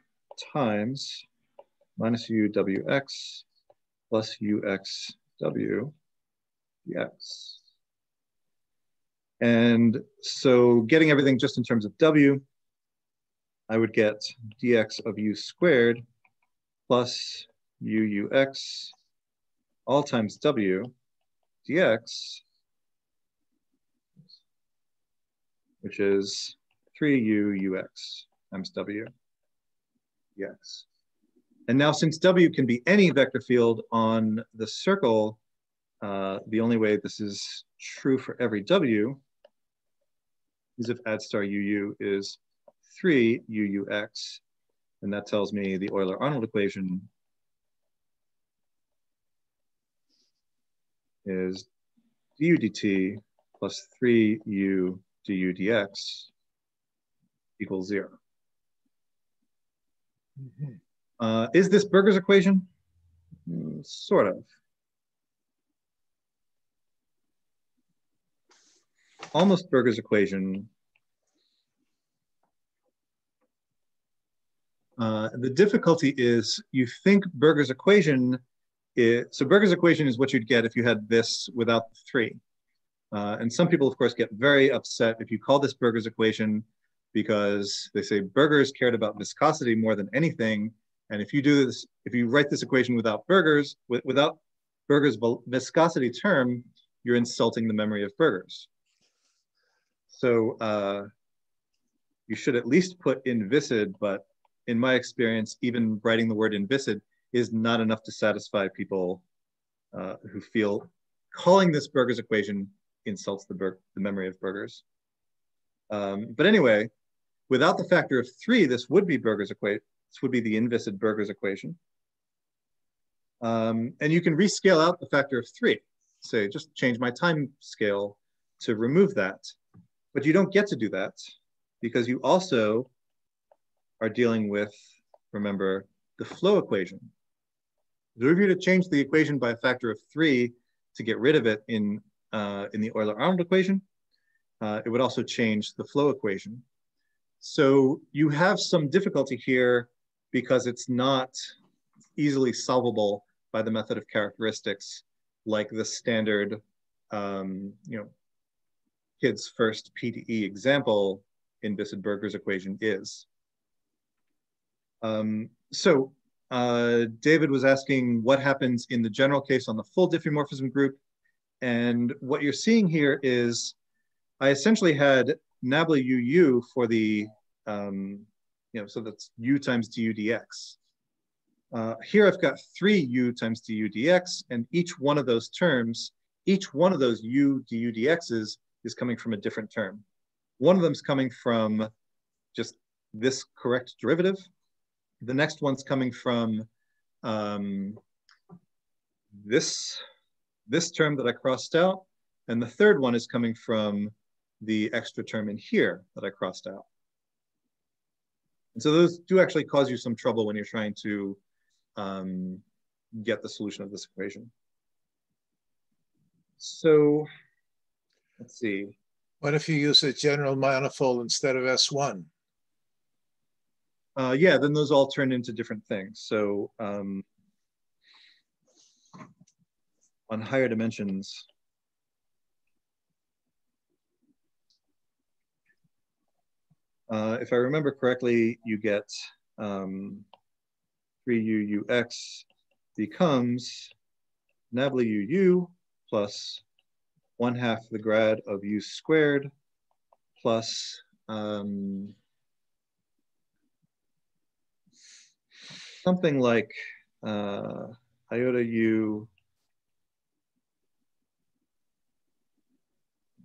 times minus UWX plus UXW dx. And so getting everything just in terms of W, I would get dx of u squared plus UUX all times W dx, which is 3UUX times W dx. And now since W can be any vector field on the circle, uh, the only way this is true for every W is if ad star UU is 3 UUX, and that tells me the Euler-Arnold equation is du dt plus 3u du dx equals zero. Mhm. Uh, is this Burgers' equation? Mm, sort of. Almost Burgers' equation. Uh, the difficulty is you think Burgers' equation is, so Burgers' equation is what you'd get if you had this without the three. Uh, and some people, of course, get very upset if you call this Burgers' equation because they say Burgers cared about viscosity more than anything. And if you do this, if you write this equation without Burgers', with, without Burgers' vel- viscosity term, you're insulting the memory of Burgers. So uh, you should at least put inviscid, but in my experience, even writing the word inviscid is not enough to satisfy people uh, who feel calling this Burgers' equation insults the, the memory of Burgers. Um, but anyway, without the factor of three, this would be Burgers' equation. This would be the inviscid Burgers' equation. Um, and you can rescale out the factor of three. Say, just change my time scale to remove that. But you don't get to do that because you also are dealing with, remember, the flow equation. If you were to change the equation by a factor of three to get rid of it in, uh, in the Euler-Arnold equation, uh, it would also change the flow equation. So you have some difficulty here because it's not easily solvable by the method of characteristics like the standard, um, you know, kid's first PDE example in inviscid Burgers' equation is. Um, so uh, David was asking what happens in the general case on the full diffeomorphism group. And what you're seeing here is I essentially had nabla UU for the, um, you know, so that's U times du dx. Uh, here I've got three U times du dx, and each one of those terms each one of those u du dx's is coming from a different term. One of them's coming from just this correct derivative. The next one's coming from um, this, this term that I crossed out. And the third one is coming from the extra term in here that I crossed out. And so those do actually cause you some trouble when you're trying to um, get the solution of this equation. So let's see. What if you use a general manifold instead of S1? Uh, yeah, then those all turn into different things. So um, on higher dimensions, uh, if I remember correctly, you get um, 3UUX becomes nabla UU plus one half the grad of U squared plus um, something like uh, iota U,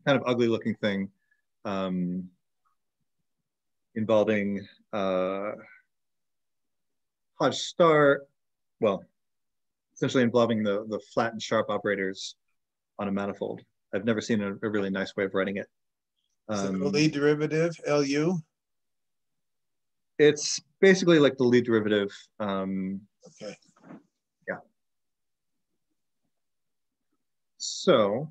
kind of ugly looking thing um, involving uh, Hodge star, well, essentially involving the, the flat and sharp operators on a manifold. I've never seen a, a really nice way of writing it. Um, the Lie derivative, LU? It's basically like the Lie derivative. Um, okay. Yeah. So,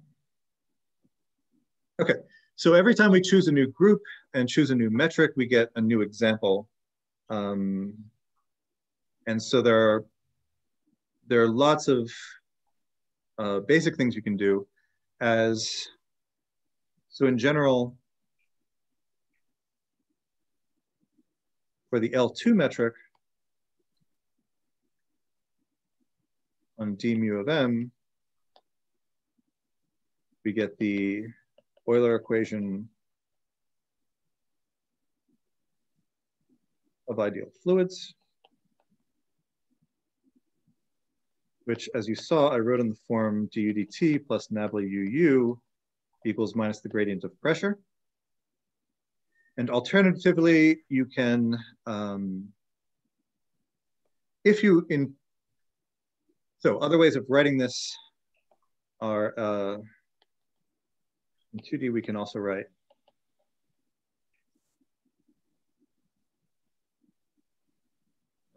okay. So every time we choose a new group and choose a new metric, we get a new example. Um, and so there are, there are lots of uh, basic things you can do as, so in general, for the L2 metric on d mu of m, we get the Euler equation of ideal fluids. which as you saw, I wrote in the form du dt plus nabla uu equals minus the gradient of pressure. And alternatively, you can, um, if you, in, so other ways of writing this are, uh, in 2D, we can also write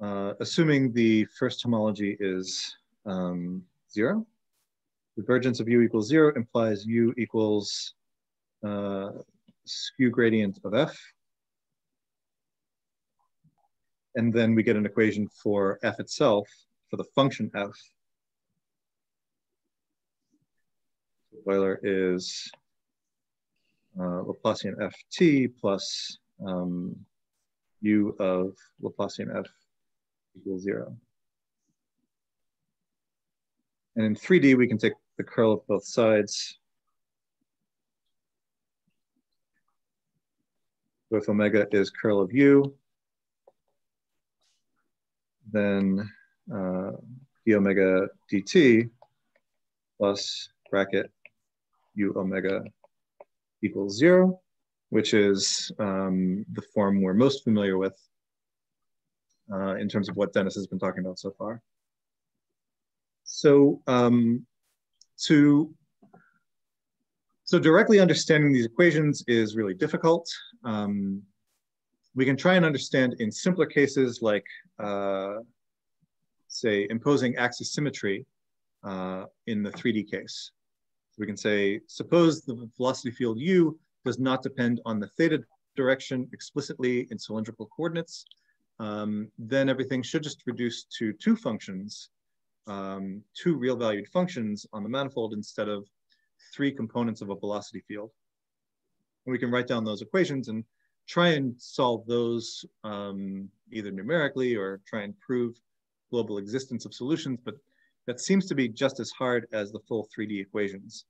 Uh, assuming the first homology is um, zero. Divergence of u equals zero implies u equals uh, skew gradient of f. And then we get an equation for f itself, for the function f. Euler is uh, Laplacian ft plus um, u of Laplacian f equals zero. And in 3D, we can take the curl of both sides. So if omega is curl of u, then uh, d omega dt plus bracket u omega equals zero, which is um, the form we're most familiar with uh, in terms of what Dennis has been talking about so far. So um, to so directly understanding these equations is really difficult. Um, we can try and understand in simpler cases like, uh, say, imposing axisymmetry uh, in the 3D case. So we can say, suppose the velocity field u does not depend on the theta direction explicitly in cylindrical coordinates, um, then everything should just reduce to two functions um, two real valued functions on the manifold instead of three components of a velocity field. And we can write down those equations and try and solve those um, either numerically or try and prove global existence of solutions, but that seems to be just as hard as the full 3D equations,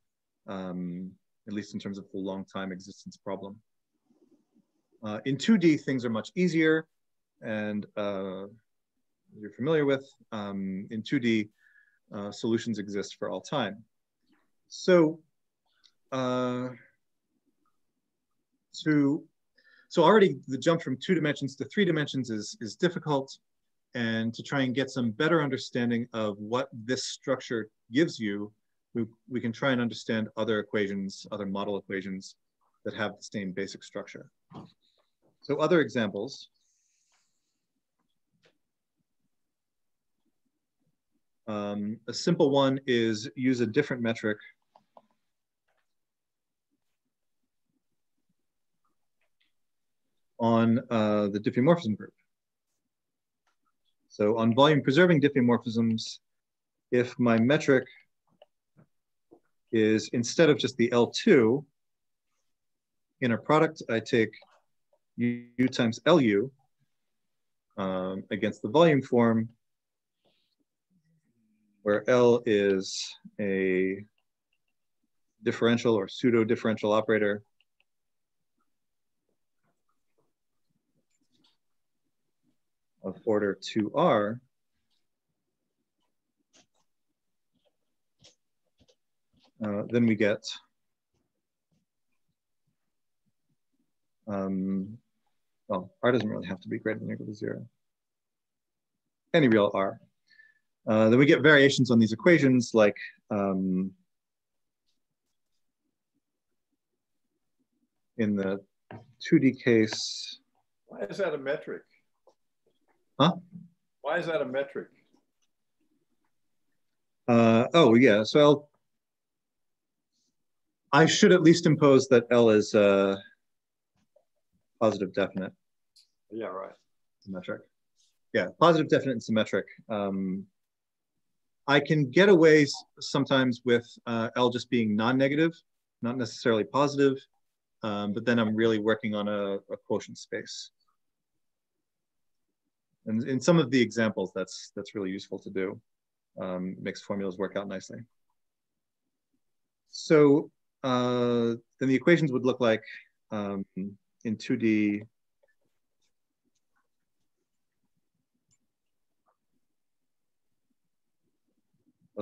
um, at least in terms of the long time existence problem. Uh, in 2D, things are much easier and uh, you're familiar with. Um, in 2D, uh, solutions exist for all time. so uh, to so already the jump from two dimensions to three dimensions is is difficult and to try and get some better understanding of what this structure gives you we, we can try and understand other equations other model equations that have the same basic structure so other examples um, a simple one is use a different metric on uh, the diffeomorphism group. So on volume preserving diffeomorphisms, if my metric is instead of just the L2, inner product, I take U, times LU um, against the volume form, where L is a differential or pseudo differential operator of order 2r, uh, then we get um, well, r doesn't really have to be greater than or equal to zero. Any real r. Uh, then we get variations on these equations like um, in the 2D case. Why is that a metric? Huh? Why is that a metric? Uh, oh, yeah. So I should at least impose that L is uh, positive definite. Yeah, right. Symmetric. Yeah, positive definite and symmetric. Um, I can get away sometimes with uh, L just being non-negative, not necessarily positive, um, but then I'm really working on a, a quotient space. And in some of the examples, that's that's really useful to do. Um, mixed formulas work out nicely. So uh, then the equations would look like um, in 2D.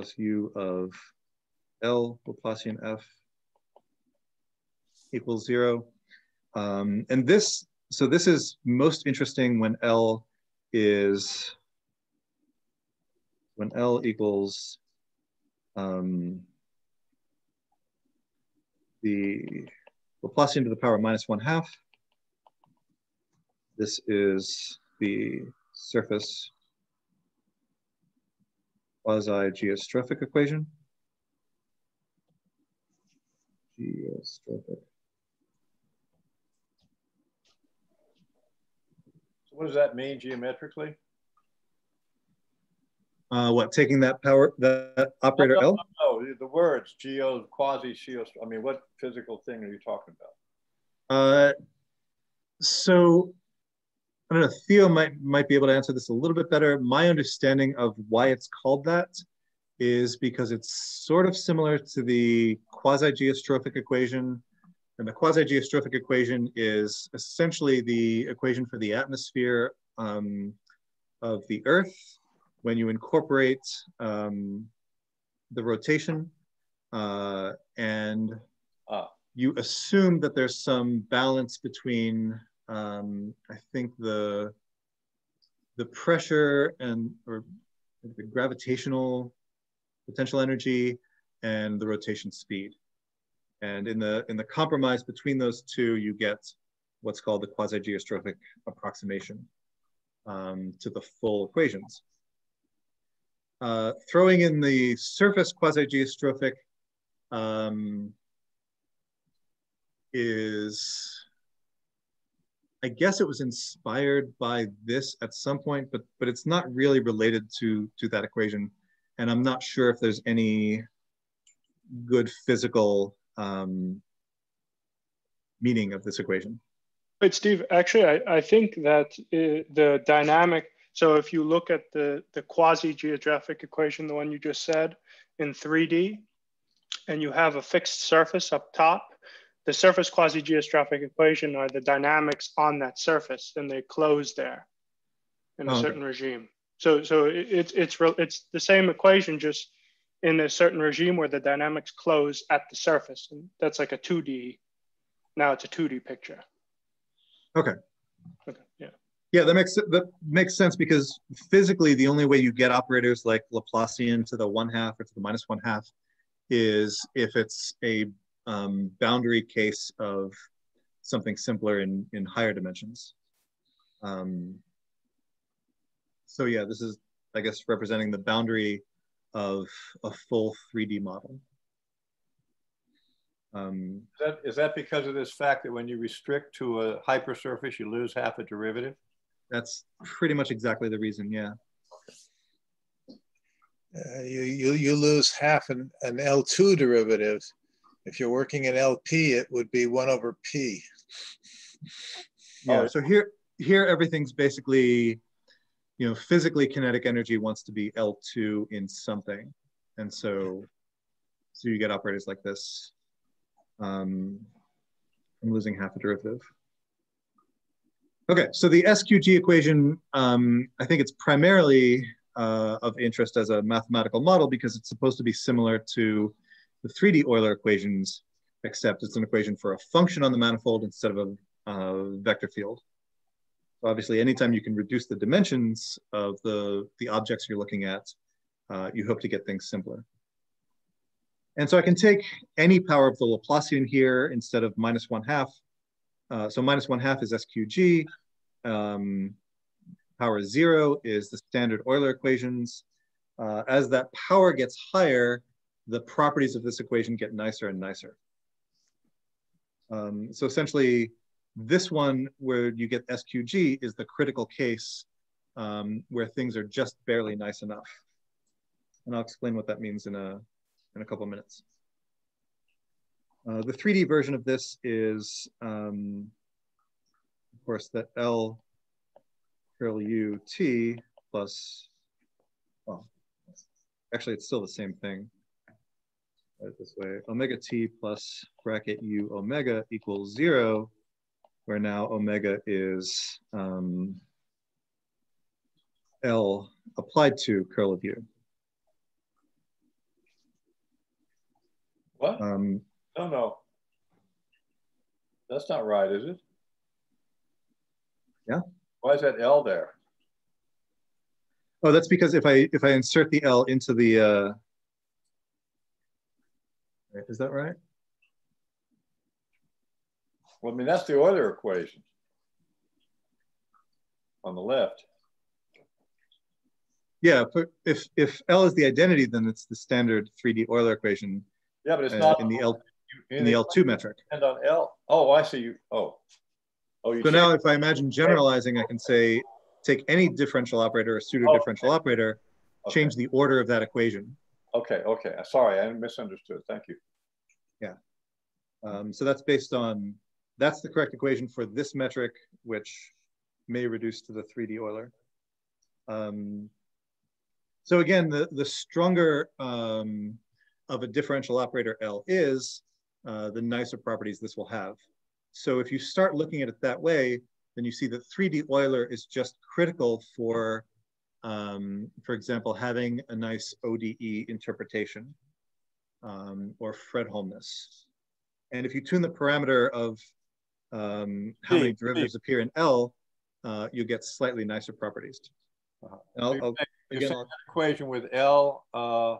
Plus u of L Laplacian F equals zero. Um, and this, so this is most interesting when L is when L equals um, the Laplacian to the power minus one half. This is the surface quasi-geostrophic equation. Geostrophic. So what does that mean geometrically? Uh, what, taking that power, that operator no, L? No, no, the words geo, quasi, geo, I mean, what physical thing are you talking about? Uh, so, I don't know, Theo might, might be able to answer this a little bit better. My understanding of why it's called that is because it's sort of similar to the quasi-geostrophic equation and the quasi-geostrophic equation is essentially the equation for the atmosphere um, of the Earth when you incorporate um, the rotation uh, and ah. you assume that there's some balance between, um, I think the the pressure and or the gravitational potential energy and the rotation speed. And in the, in the compromise between those two, you get what's called the quasi-geostrophic approximation um, to the full equations. Uh, throwing in the surface quasi-geostrophic um, is, I guess it was inspired by this at some point, but but it's not really related to to that equation, and I'm not sure if there's any good physical um, meaning of this equation. But Steve, actually, I, I think that uh, the dynamic, so if you look at the, the quasi-geostrophic equation, the one you just said in 3D, and you have a fixed surface up top, the surface quasi-geostrophic equation are the dynamics on that surface, and they close there in a certain regime. So, so it, it's it's it's the same equation, just in a certain regime where the dynamics close at the surface. And that's like a 2D. Now it's a 2D picture. Okay. Okay. Yeah. Yeah, that makes that makes sense because physically the only way you get operators like Laplacian to the one half or to the minus one half is if it's a um, boundary case of something simpler in in higher dimensions. Um, so yeah, this is I guess representing the boundary of a full 3D model. Um, Is that, is that because of this fact that when you restrict to a hypersurface, you lose half a derivative? that's pretty much exactly the reason, yeah. Uh, you, you, you lose half an, an L2 derivative. If you're working in LP, it would be one over P. Yeah, Oh. so here, here everything's basically, you know, physically kinetic energy wants to be L2 in something. And so, so you get operators like this. Um, I'm losing half a derivative. Okay, so the SQG equation, um, I think it's primarily uh, of interest as a mathematical model because it's supposed to be similar to the 3D Euler equations, except it's an equation for a function on the manifold instead of a vector field. So obviously, anytime you can reduce the dimensions of the, the objects you're looking at, uh, you hope to get things simpler. And so I can take any power of the Laplacian here instead of minus one half. Uh, so minus one half is SQG. Um, power zero is the standard Euler equations. Uh, as that power gets higher, the properties of this equation get nicer and nicer. Um, so essentially, this one where you get SQG is the critical case um, where things are just barely nice enough. And I'll explain what that means in a, in a couple minutes. Uh, the 3D version of this is, um, of course, that L curl U T plus, well, actually it's still the same thing. This way, omega T plus bracket U omega equals zero, where now omega is um, L applied to curl of U. What? Um, No, no. That's not right, is it? Yeah. Why is that L there? oh, that's because if I if I insert the L into the, uh, is that right? Well, I mean, that's the Euler equation on the left. Yeah, if if, if L is the identity, then it's the standard 3D Euler equation Yeah, but it's uh, not in the L in the L2 metric. And on L. Oh, I see you. Oh. Oh, you So now if I imagine generalizing, I can say, take any differential operator or pseudo differential operator, okay. change the order of that equation. Okay, okay. Sorry, I misunderstood. Thank you. Um, so that's based on, that's the correct equation for this metric, which may reduce to the 3D Euler. Um, so again, the, the stronger um, of a differential operator L is, uh, the nicer properties this will have. So if you start looking at it that way, then you see that 3D Euler is just critical for, um, for example, having a nice ODE interpretation um, or Fredholmness. And if you tune the parameter of um, how many derivatives appear in L, uh, you get slightly nicer properties. Uh-huh. I'll- I'll- again, I'll- equation with L uh,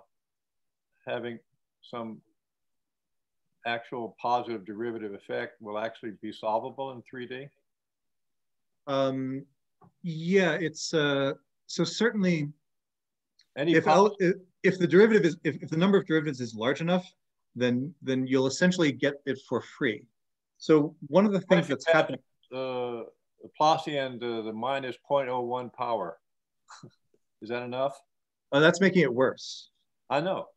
having some actual positive derivative effect will actually be solvable in 3D? Um, yeah, it's uh, so certainly Any if L, if, the derivative is if, if the number of derivatives is large enough, then then you'll essentially get it for free. So one of the things that's happening. uh, Laplacian to the minus 0.01 power. *laughs* Is that enough? Uh, that's making it worse. I know.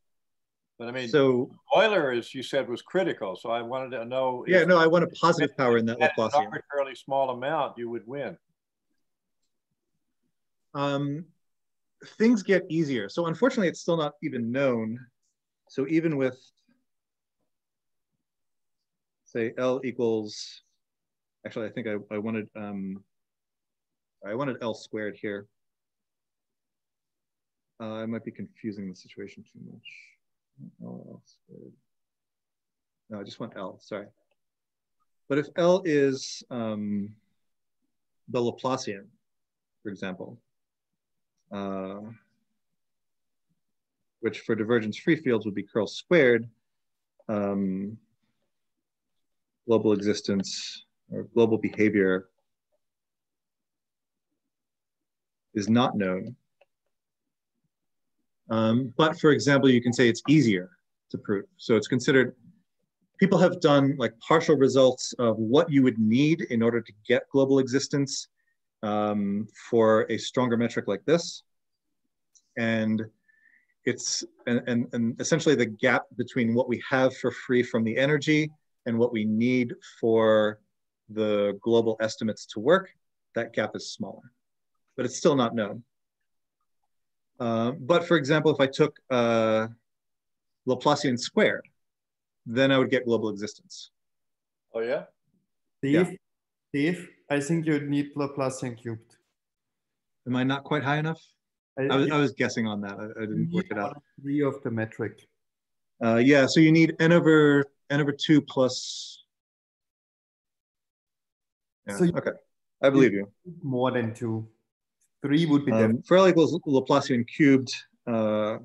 But I mean, So Euler, as you said, was critical. So I wanted to know. yeah, if no, I want a positive power in that you had an Laplacian. arbitrarily small amount, you would win. Um, things get easier. So unfortunately, it's still not even known. So even with, say, L equals, actually, I think I, I wanted, um, I wanted L squared here. Uh, I might be confusing the situation too much. no, I just want L, sorry. But if L is um, the Laplacian, for example, uh, which for divergence free fields would be curl squared, um, global existence or global behavior is not known. Um, but for example, you can say it's easier to prove. So it's considered, people have done like partial results of what you would need in order to get global existence um, for a stronger metric like this. And it's, and, and, and essentially the gap between what we have for free from the energy and what we need for the global estimates to work, that gap is smaller, but it's still not known. Uh, but for example, if I took uh, Laplacian squared, then I would get global existence. Oh yeah? Steve, Yeah. Steve, I think you'd need Laplacian cubed. Am I not quite high enough? I was, I was guessing on that. I, I didn't work it out. Three of the metric. Uh, yeah, so you need n over n over two plus. Yeah, So you- okay, I believe you. More than two. Three would be Um, for L equals Laplacian cubed, uh,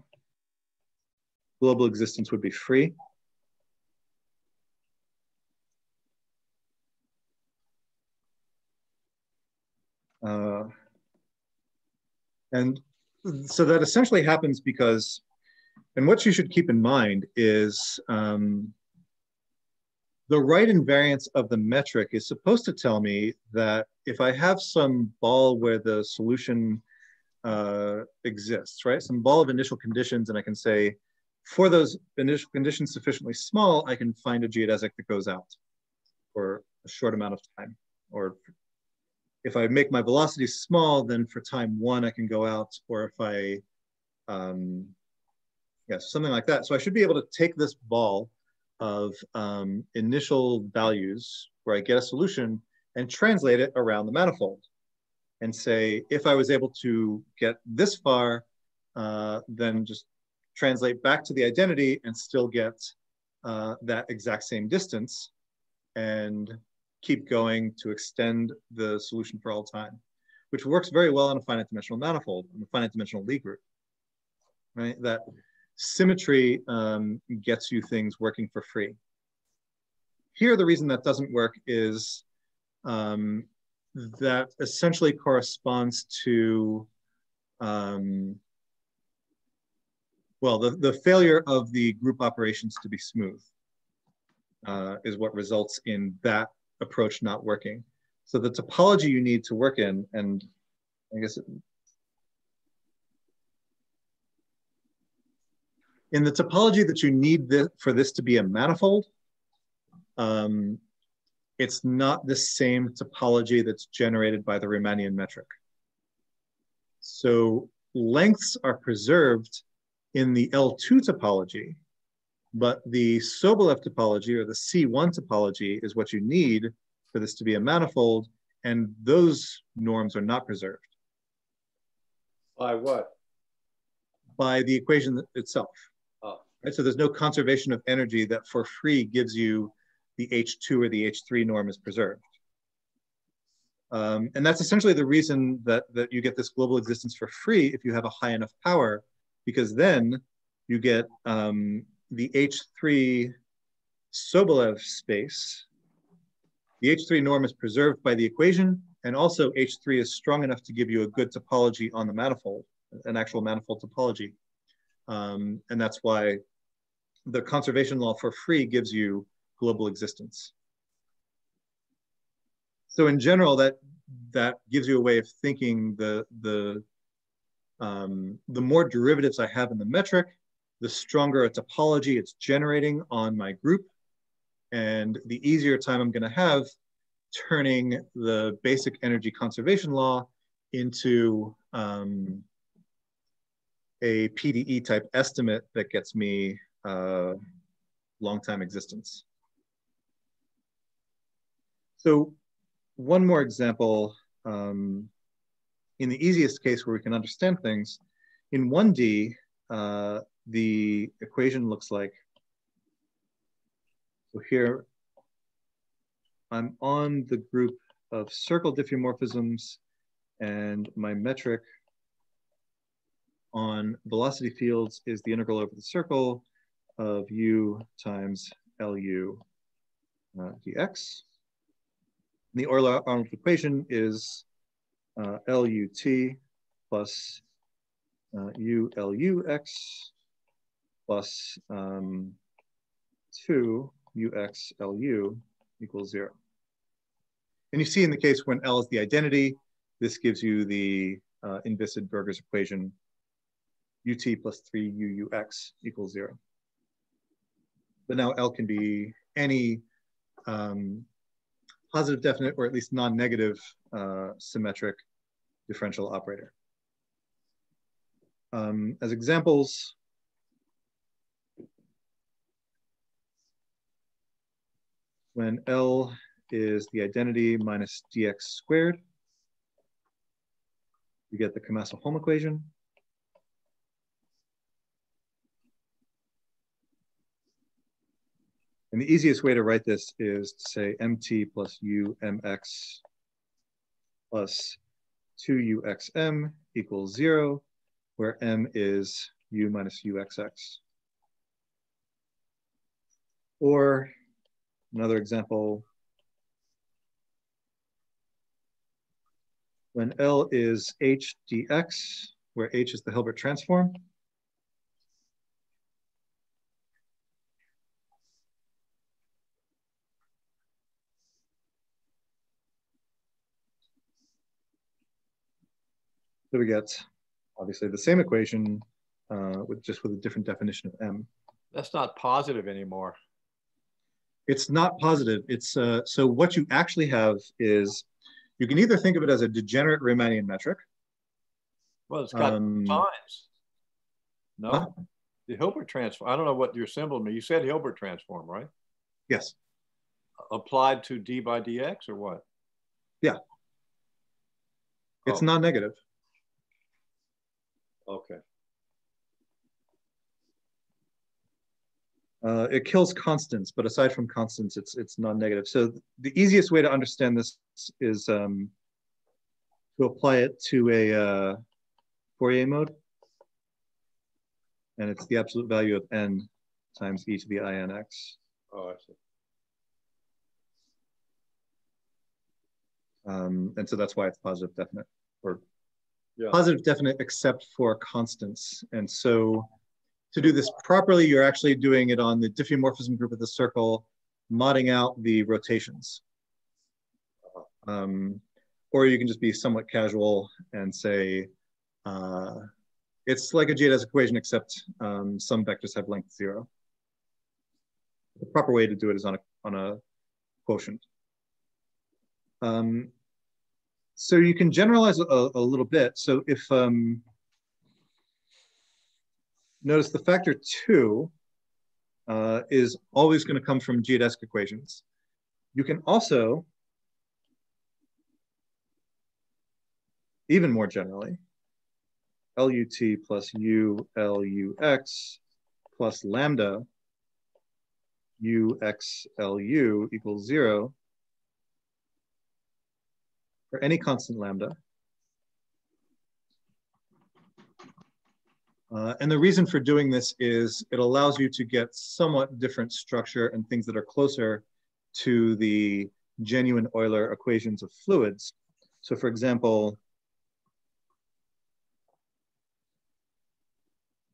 global existence would be free. Uh, and so that essentially happens because, and what you should keep in mind is um, the right invariance of the metric is supposed to tell me that if I have some ball where the solution uh, exists, right? Some ball of initial conditions, and I can say, for those initial conditions sufficiently small, I can find a geodesic that goes out for a short amount of time. Or if I make my velocity small, then for time one, I can go out. Or if I, um, yes, something like that. So I should be able to take this ball of um, initial values where I get a solution and translate it around the manifold and say, if I was able to get this far, uh, then just translate back to the identity and still get uh, that exact same distance and keep going to extend the solution for all time, which works very well on a finite dimensional manifold, on a finite dimensional Lie group, right? That symmetry um, gets you things working for free. Here, the reason that doesn't work is um, that essentially corresponds to, um, well, the, the failure of the group operations to be smooth uh, is what results in that approach not working. So the topology you need to work in, and I guess it, in the topology that you need for this to be a manifold, um, it's not the same topology that's generated by the Riemannian metric. So lengths are preserved in the L2 topology, but the Sobolev topology or the C1 topology is what you need for this to be a manifold, and those norms are not preserved By what? by the equation itself. Oh. Right? So there's no conservation of energy that for free gives you the H2 or the H3 norm is preserved. Um, and that's essentially the reason that, that you get this global existence for free if you have a high enough power, because then you get um, the H3 Sobolev space. The H3 norm is preserved by the equation, and also H3 is strong enough to give you a good topology on the manifold, an actual manifold topology. Um, and that's why the conservation law for free gives you global existence. So in general, that that gives you a way of thinking the the um, the more derivatives I have in the metric, the stronger a topology it's generating on my group, and the easier time I'm going to have turning the basic energy conservation law into um, a PDE type estimate that gets me uh, long time existence. So one more example, um, in the easiest case where we can understand things, in 1D, uh, the equation looks like. So here, I'm on the group of circle diffeomorphisms and my metric on velocity fields is the integral over the circle of u times lu uh, dx. And the Euler-Arnold equation is uh, LUT plus uh, ULUX plus um, 2 UXLU equals 0. And you see in the case when L is the identity, this gives you the uh, Inviscid-Burgers equation, UT plus 3 UUX equals 0. But now L can be any um, positive definite or at least non-negative uh, symmetric differential operator. Um, as examples, when L is the identity minus dx squared, you get the Camassa-Holm equation. And the easiest way to write this is to say mt plus u mx plus 2uxm equals zero, where m is u minus uxx. Or another example, when L is h dx, where h is the Hilbert transform, So we get obviously the same equation uh, with just with a different definition of m. That's not positive anymore. It's not positive. It's uh, so what you actually have is you can either think of it as a degenerate Riemannian metric. Well, it's got Um, signs. No, Huh? the Hilbert transform. I don't know what your symbol means. You said Hilbert transform, right? Yes. Applied to d by dx or what? Yeah. It's Oh. non-negative. Okay. Uh, it kills constants, but aside from constants, it's it's non-negative. So the easiest way to understand this is um, to apply it to a uh, Fourier mode, and it's the absolute value of n times e to the i n x. Oh, I see. Um, and so that's why it's positive definite or Yeah. positive definite except for constants. And so to do this properly, you're actually doing it on the diffeomorphism group of the circle, modding out the rotations. Um, or you can just be somewhat casual and say, uh, it's like a geodesic equation, except um, some vectors have length zero. The proper way to do it is on a, on a quotient. Um, so you can generalize a, a little bit. So if, um, notice the factor two uh, is always gonna come from geodesic equations. You can also, even more generally, LUT plus ULUX plus lambda UXLU equals zero for any constant lambda. Uh, and the reason for doing this is it allows you to get somewhat different structure and things that are closer to the genuine Euler equations of fluids. So for example,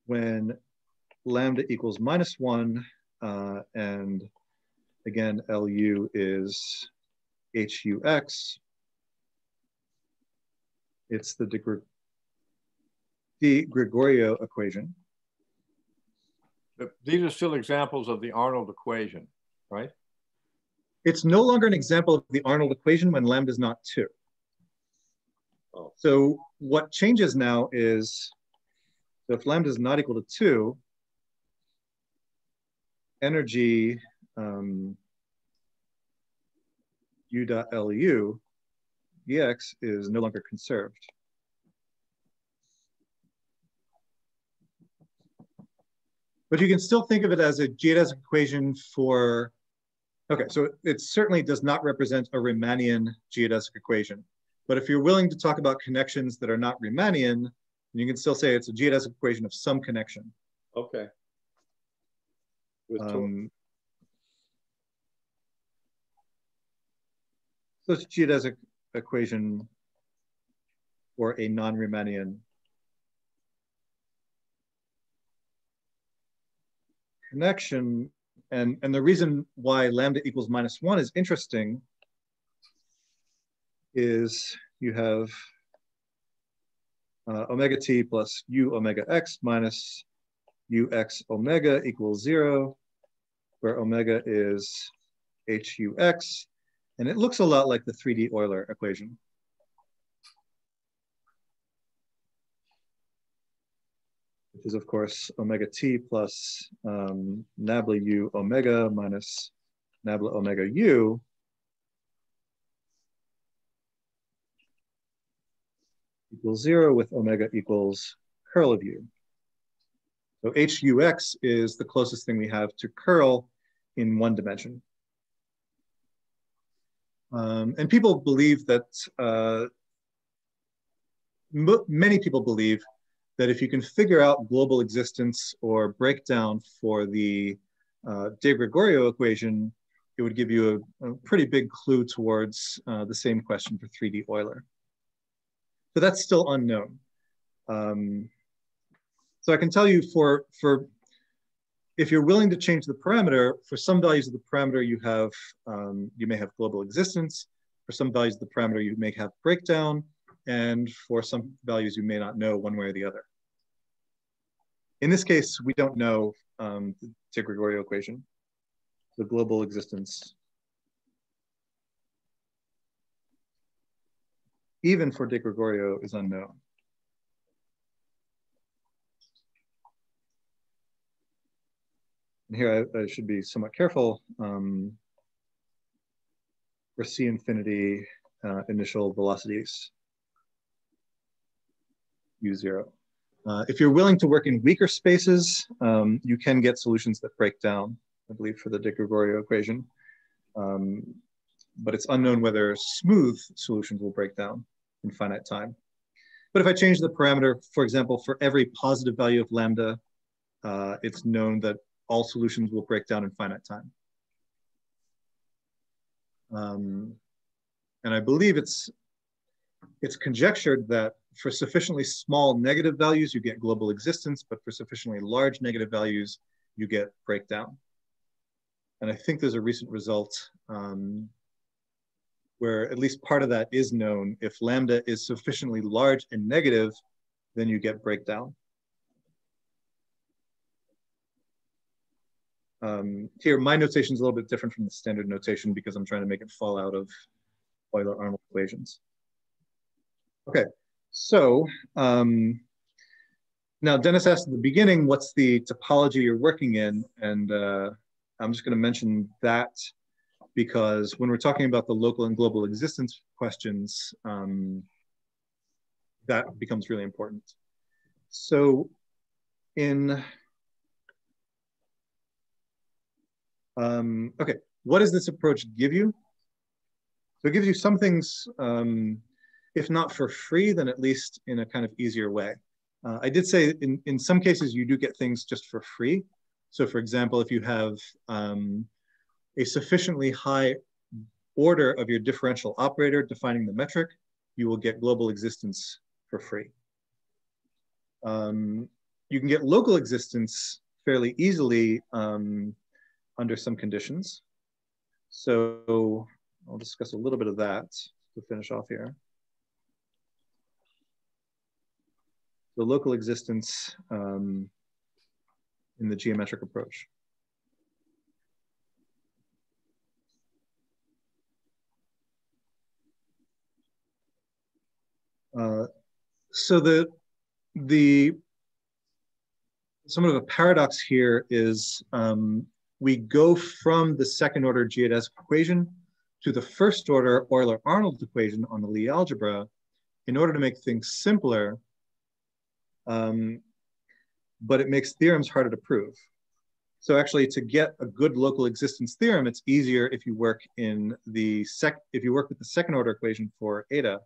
when lambda equals minus one, uh, and again, LU is HUX, it's the de, De Gregorio equation. But These are still examples of the Arnold equation, right? It's no longer an example of the Arnold equation when lambda is not two. Oh. So what changes now is, so if lambda is not equal to two, energy um, u dot lu dx is no longer conserved. But you can still think of it as a geodesic equation for, okay, so it certainly does not represent a Riemannian geodesic equation. But if you're willing to talk about connections that are not Riemannian, you can still say it's a geodesic equation of some connection. Okay. Um, so it's a geodesic equation for a non-Riemannian connection. And, and the reason why lambda equals minus one is interesting is you have uh, omega t plus u omega x minus ux omega equals zero, where omega is hux. And it looks a lot like the 3D Euler equation. Is of course omega t plus um, nabla u omega minus nabla omega u. equals zero with omega equals curl of u. So HUX is the closest thing we have to curl in one dimension. Um, and people believe that, uh, many people believe that if you can figure out global existence or breakdown for the uh, De Gregorio equation, it would give you a, a pretty big clue towards uh, the same question for 3D Euler. But that's still unknown. Um, so I can tell you for, for if you're willing to change the parameter, for some values of the parameter you have, um, you may have global existence. For some values of the parameter you may have breakdown. And for some values you may not know one way or the other. In this case, we don't know um, the De Gregorio equation, the global existence. Even for De Gregorio is unknown. And here I, I, should be somewhat careful. Um, for C infinity uh, initial velocities, U0. Uh, if you're willing to work in weaker spaces, um, you can get solutions that break down, I believe, for the De Gregorio equation. Um, but it's unknown whether smooth solutions will break down in finite time. But if I change the parameter, for example, for every positive value of lambda, uh, it's known that all solutions will break down in finite time. Um, and I believe it's, it's conjectured that for sufficiently small negative values, you get global existence, but for sufficiently large negative values, you get breakdown. And I think there's a recent result um, where at least part of that is known. If lambda is sufficiently large and negative, then you get breakdown. Um, here, my notation is a little bit different from the standard notation because I'm trying to make it fall out of Euler-Arnold equations. Okay, so um, now Dennis asked at the beginning, what's the topology you're working in? And uh, I'm just gonna mention that because when we're talking about the local and global existence questions, um, that becomes really important. So in Um, okay, what does this approach give you? So it gives you some things, um, if not for free, then at least in a kind of easier way. Uh, I did say in, in some cases you do get things just for free. So for example, if you have um, a sufficiently high order of your differential operator defining the metric, you will get global existence for free. Um, you can get local existence fairly easily um, under some conditions. So I'll discuss a little bit of that to finish off here. The local existence um, in the geometric approach. Uh, so the the somewhat of a paradox here is um, we go from the second order geodesic equation to the first order Euler-Arnold equation on the Lie algebra in order to make things simpler, um, but it makes theorems harder to prove. So actually to get a good local existence theorem, it's easier if you work in the sec, if you work with the second order equation for eta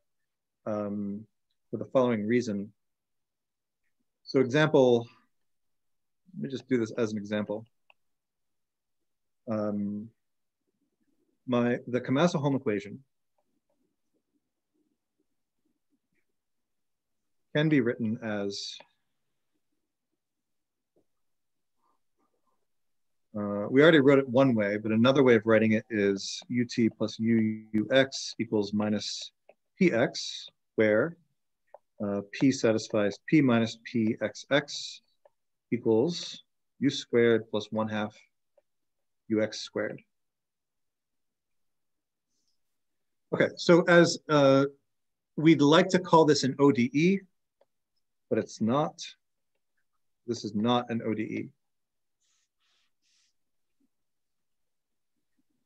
um, for the following reason. So example, let me just do this as an example. Um, my, the Camassa-Holm equation can be written as Uh, we already wrote it one way, but another way of writing it is ut plus ux equals minus px, where uh, p satisfies p minus pxx equals u squared plus 1 half ux squared. Okay, so as uh, we'd like to call this an ODE, but it's not. This is not an ODE.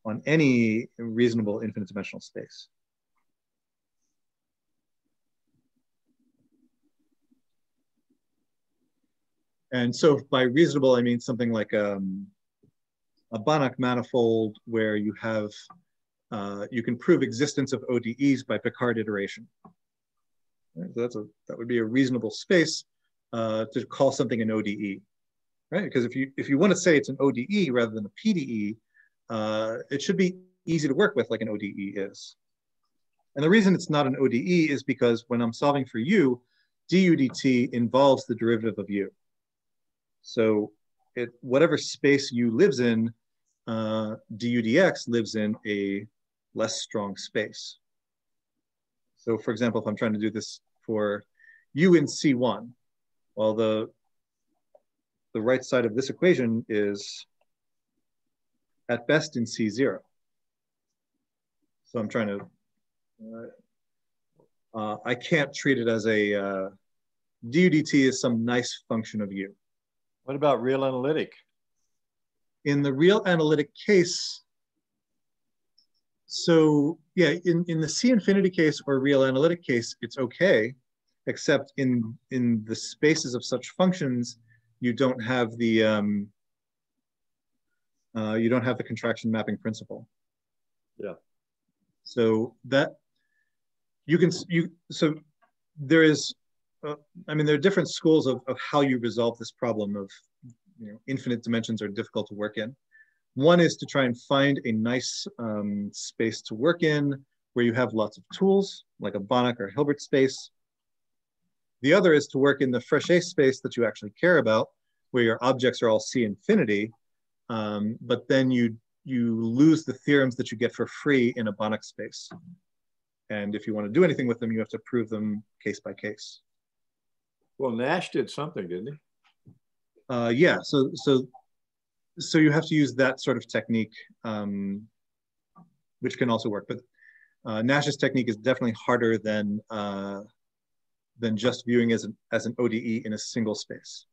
on any reasonable infinite dimensional space. And so by reasonable, I mean something like um, a Banach manifold where you have, uh, you can prove existence of ODEs by Picard iteration. Right? So that's a, that would be a reasonable space uh, to call something an ODE, right? Because if you, if you want to say it's an ODE rather than a PDE, uh, it should be easy to work with like an ODE is. And the reason it's not an ODE is because when I'm solving for u, du dt involves the derivative of u. So it whatever space u lives in, uh, du dx lives in a less strong space. So for example, if I'm trying to do this for u in C1, well, the, the right side of this equation is at best in C0. So I'm trying to, uh, uh, I can't treat it as a, uh, DUDT is some nice function of U. What about real analytic? In the real analytic case, so yeah, in, in the C infinity case or real analytic case, it's okay, except in, in the spaces of such functions, you don't have the, um, uh, you don't have the contraction mapping principle. Yeah. So that you can you so there is, uh, I mean, there are different schools of, of how you resolve this problem of you know infinite dimensions are difficult to work in. One is to try and find a nice um, space to work in where you have lots of tools like a Banach or Hilbert space. The other is to work in the Frechet space that you actually care about, where your objects are all C infinity, um, but then you you lose the theorems that you get for free in a Banach space. And if you want to do anything with them, you have to prove them case by case. Well, Nash did something, didn't he? Uh, yeah. So so so you have to use that sort of technique, um, which can also work. But uh, Nash's technique is definitely harder than uh, than just viewing as an as an ODE in a single space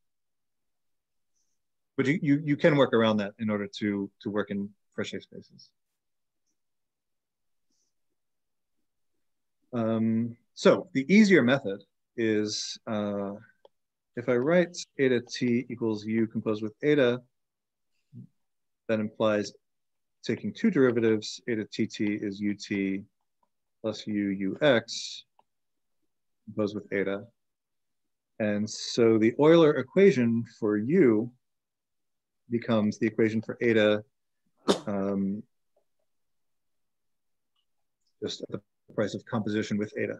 but you, you, you can work around that in order to, to work in Frechet spaces. Um, so the easier method is uh, if I write eta t equals u composed with eta, that implies taking two derivatives, eta tt is ut plus u ux composed with eta. And so the Euler equation for u becomes the equation for eta um, just at the price of composition with eta.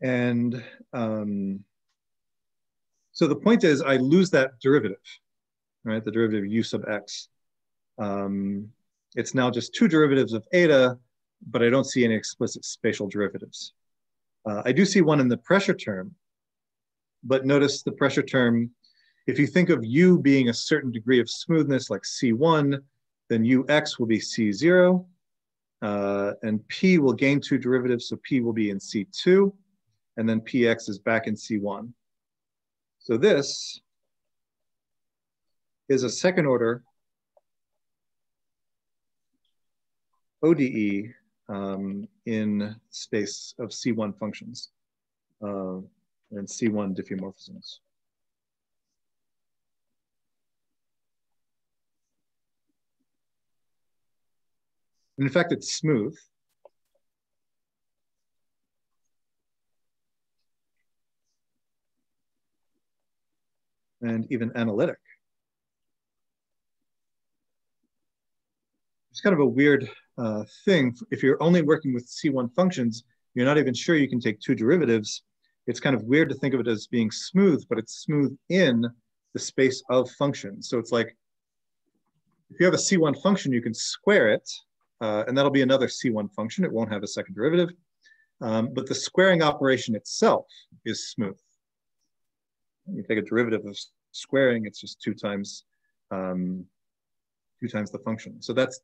And um, so the point is I lose that derivative, right? The derivative u sub x. Um, it's now just two derivatives of eta, but I don't see any explicit spatial derivatives. Uh, I do see one in the pressure term, but notice the pressure term if you think of U being a certain degree of smoothness like C1, then UX will be C0, uh, and P will gain two derivatives, so P will be in C2, and then PX is back in C1. So this is a second order ODE um, in space of C1 functions uh, and C1 diffeomorphisms. And in fact, it's smooth. and even analytic. It's kind of a weird uh, thing. If you're only working with C1 functions, you're not even sure you can take two derivatives. It's kind of weird to think of it as being smooth, but it's smooth in the space of functions. So it's like, if you have a C1 function, you can square it, uh, and that'll be another C1 function. It won't have a second derivative. Um, but the squaring operation itself is smooth. You take a derivative of squaring, it's just two times, um, two times the function. So that's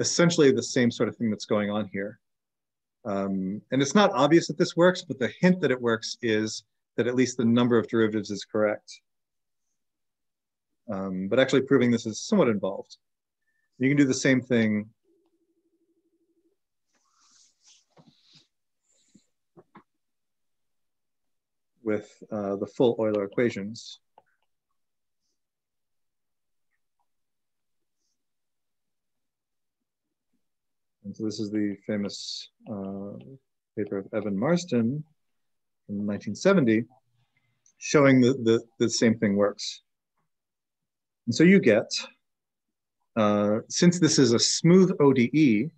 essentially the same sort of thing that's going on here. Um, and it's not obvious that this works, but the hint that it works is that at least the number of derivatives is correct. Um, but actually proving this is somewhat involved. You can do the same thing with uh, the full Euler equations. And so this is the famous uh, paper of Ebin-Marsden in 1970, showing that the, the same thing works. And so you get, uh, since this is a smooth ODE,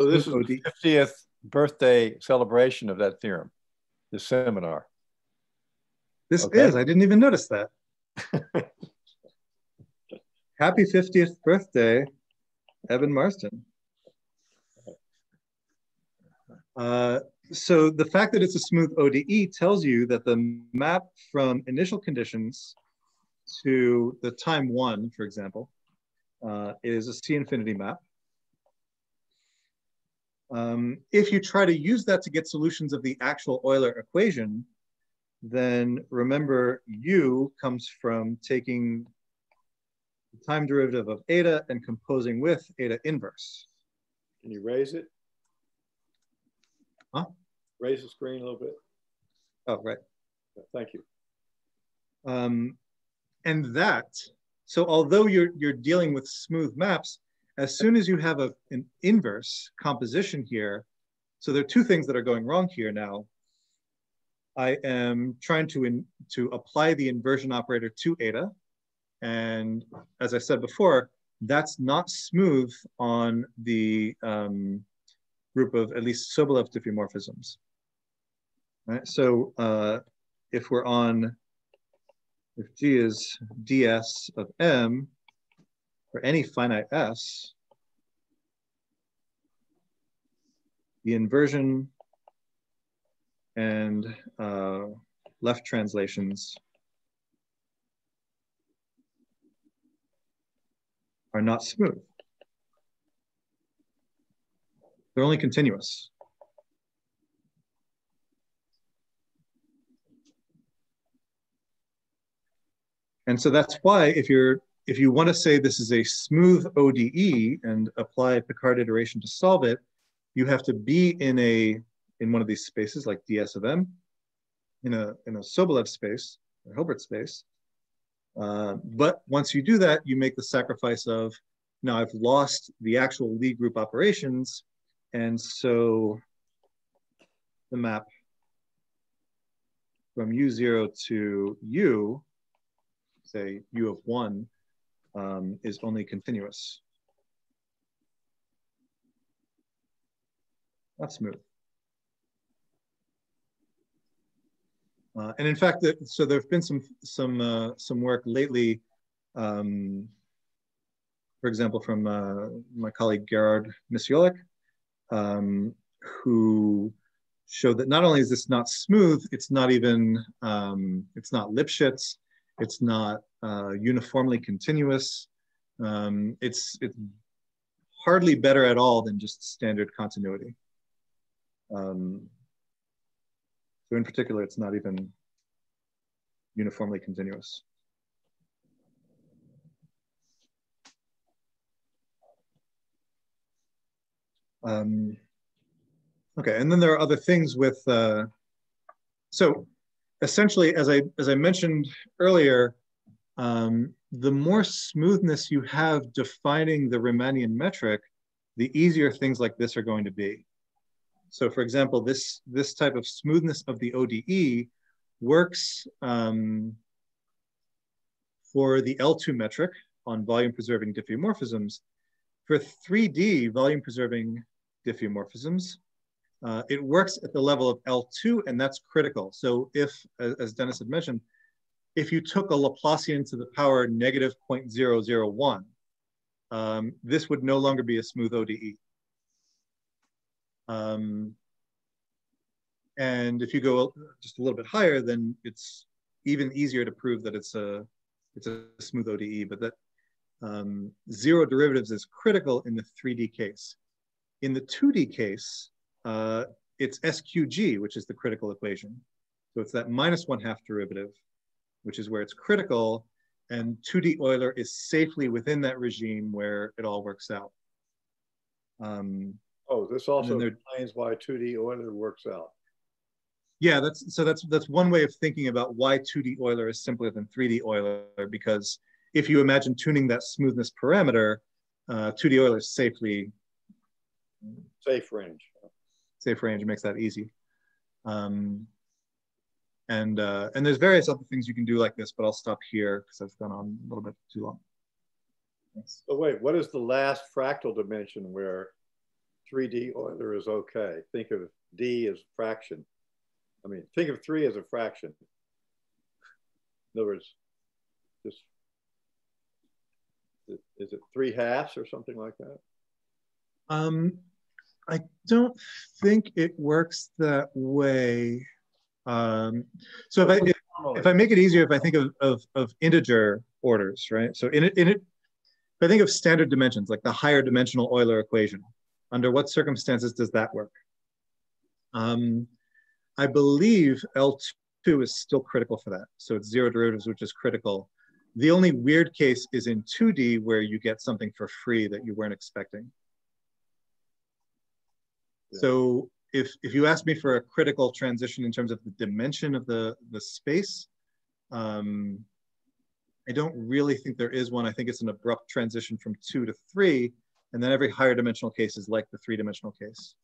So this is the 50th birthday celebration of that theorem, this seminar. This okay. is, I didn't even notice that. *laughs* Happy 50th birthday, Ebin Marsden. Uh, so the fact that it's a smooth ODE tells you that the map from initial conditions to the time one, for example, uh, is a C infinity map. Um, if you try to use that to get solutions of the actual Euler equation, then remember U comes from taking the time derivative of eta and composing with eta inverse. Can you raise it? Huh? Raise the screen a little bit. Oh, right. Thank you. Um, and that, so although you're, you're dealing with smooth maps, as soon as you have a, an inverse composition here, so there are two things that are going wrong here now. I am trying to, in, to apply the inversion operator to eta, and as I said before, that's not smooth on the um, group of at least Sobolev diffeomorphisms. Right? So uh, if we're on, if G is ds of M for any finite S, the inversion and uh, left translations are not smooth. They're only continuous. And so that's why if you're if you want to say this is a smooth ODE and apply Picard iteration to solve it, you have to be in a in one of these spaces like ds of m, in a in a Sobolev space or Hilbert space, uh, but once you do that, you make the sacrifice of, now I've lost the actual Lie group operations. And so the map from U0 to U, say U of one, um, is only continuous. Not smooth. Uh, and in fact, the, so there have been some some uh, some work lately, um, for example, from uh, my colleague Gerard Misiolek, um, who showed that not only is this not smooth, it's not even um, it's not Lipschitz, it's not uh, uniformly continuous. Um, it's it's hardly better at all than just standard continuity. Um, so in particular, it's not even uniformly continuous. Um, okay, and then there are other things with, uh, so essentially, as I, as I mentioned earlier, um, the more smoothness you have defining the Riemannian metric, the easier things like this are going to be. So for example, this, this type of smoothness of the ODE works um, for the L2 metric on volume preserving diffeomorphisms. For 3D volume preserving diffeomorphisms, uh, it works at the level of L2 and that's critical. So if, as Dennis had mentioned, if you took a Laplacian to the power negative 0.001, um, this would no longer be a smooth ODE. Um, and if you go just a little bit higher, then it's even easier to prove that it's a it's a smooth ODE. But that um, zero derivatives is critical in the 3D case. In the 2D case, uh, it's SQG, which is the critical equation. So it's that minus one half derivative, which is where it's critical. And 2D Euler is safely within that regime where it all works out. Um, oh, this also explains why 2D Euler works out. Yeah, that's so that's that's one way of thinking about why 2D Euler is simpler than 3D Euler because if you imagine tuning that smoothness parameter, uh, 2D Euler is safely safe range. Safe range makes that easy. Um, and uh, and there's various other things you can do like this, but I'll stop here because I've gone on a little bit too long. Thanks. So wait, what is the last fractal dimension where 3D Euler is okay? Think of D as fraction. I mean, think of three as a fraction. In other words, just is it three halves or something like that? Um, I don't think it works that way. Um, so if I if, if, I make it easier, if I think of, of, of integer orders, right? So in it, in it, if I think of standard dimensions, like the higher dimensional Euler equation, under what circumstances does that work? Um, I believe L2 is still critical for that. So it's zero derivatives, which is critical. The only weird case is in 2D where you get something for free that you weren't expecting. Yeah. So if, if you ask me for a critical transition in terms of the dimension of the, the space, um, I don't really think there is one. I think it's an abrupt transition from two to three, and then every higher dimensional case is like the three dimensional case.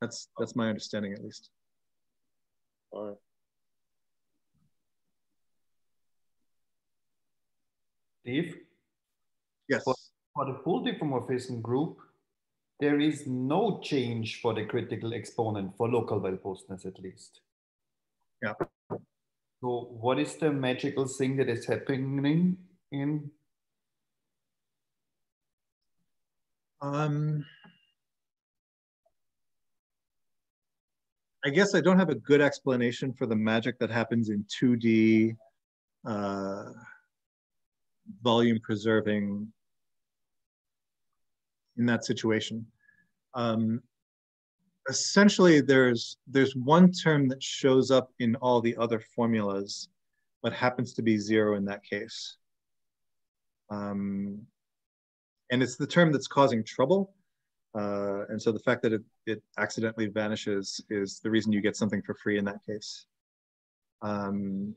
That's that's my understanding at least. All right. Steve? Yes. For, for the full diffeomorphism group, there is no change for the critical exponent for local well-posedness at least. Yeah. So what is the magical thing that is happening in? Um, I guess I don't have a good explanation for the magic that happens in 2D uh, volume preserving in that situation. Um, essentially, there's there's one term that shows up in all the other formulas, but happens to be zero in that case. Um, and it's the term that's causing trouble. Uh, and so the fact that it, it accidentally vanishes is the reason you get something for free in that case. Um,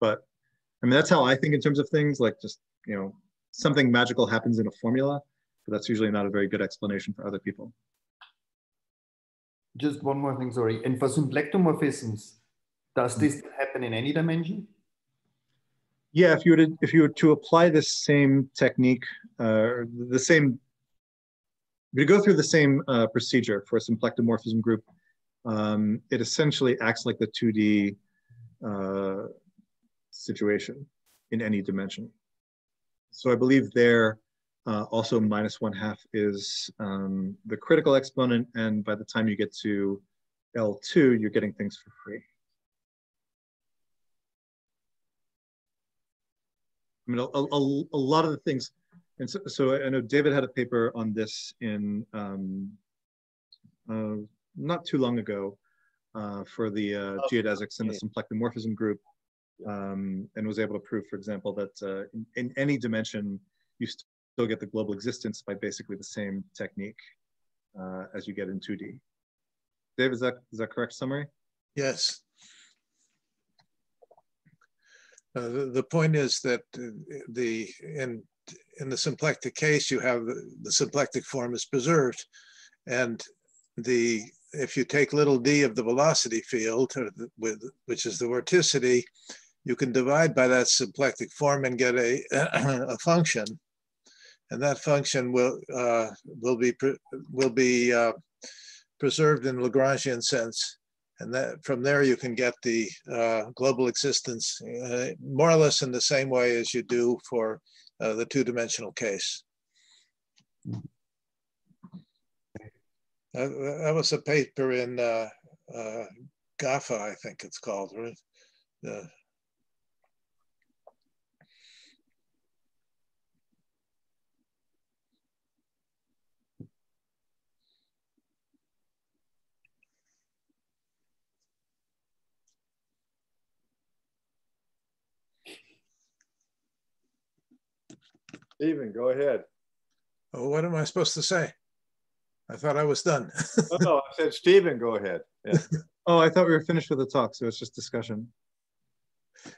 but I mean, that's how I think in terms of things like just, you know, something magical happens in a formula, but that's usually not a very good explanation for other people. Just one more thing, sorry. And for symplectomorphisms, does this happen in any dimension? Yeah, if you were to if you were to apply this same technique, uh, the same if you go through the same uh, procedure for a symplectomorphism group, um, it essentially acts like the 2D uh, situation in any dimension. So I believe there uh, also minus one half is um, the critical exponent, and by the time you get to L2, you're getting things for free. I mean, a, a, a lot of the things and so, so I know David had a paper on this in um, uh, not too long ago uh, for the uh, geodesics and the symplectomorphism group, um, and was able to prove, for example, that uh, in, in, any dimension, you still get the global existence by basically the same technique uh, as you get in 2D. Dave, is that is that correct summary? Yes. Uh, the, point is that uh, the in in the symplectic case, you have the, symplectic form is preserved, and the if you take little d of the velocity field, the, with which is the vorticity, you can divide by that symplectic form and get a *clears throat* a function, and that function will uh, will be will be uh, preserved in Lagrangian sense. And that from there you can get the uh, global existence uh, more or less in the same way as you do for uh, the two-dimensional case. That, that, was a paper in uh, uh, GAFA, I think it's called, right? Stephen, go ahead. Oh, what am I supposed to say? I thought I was done. no, no, I said Stephen, go ahead. Yeah. *laughs* oh, I thought we were finished with the talk, so it's just discussion.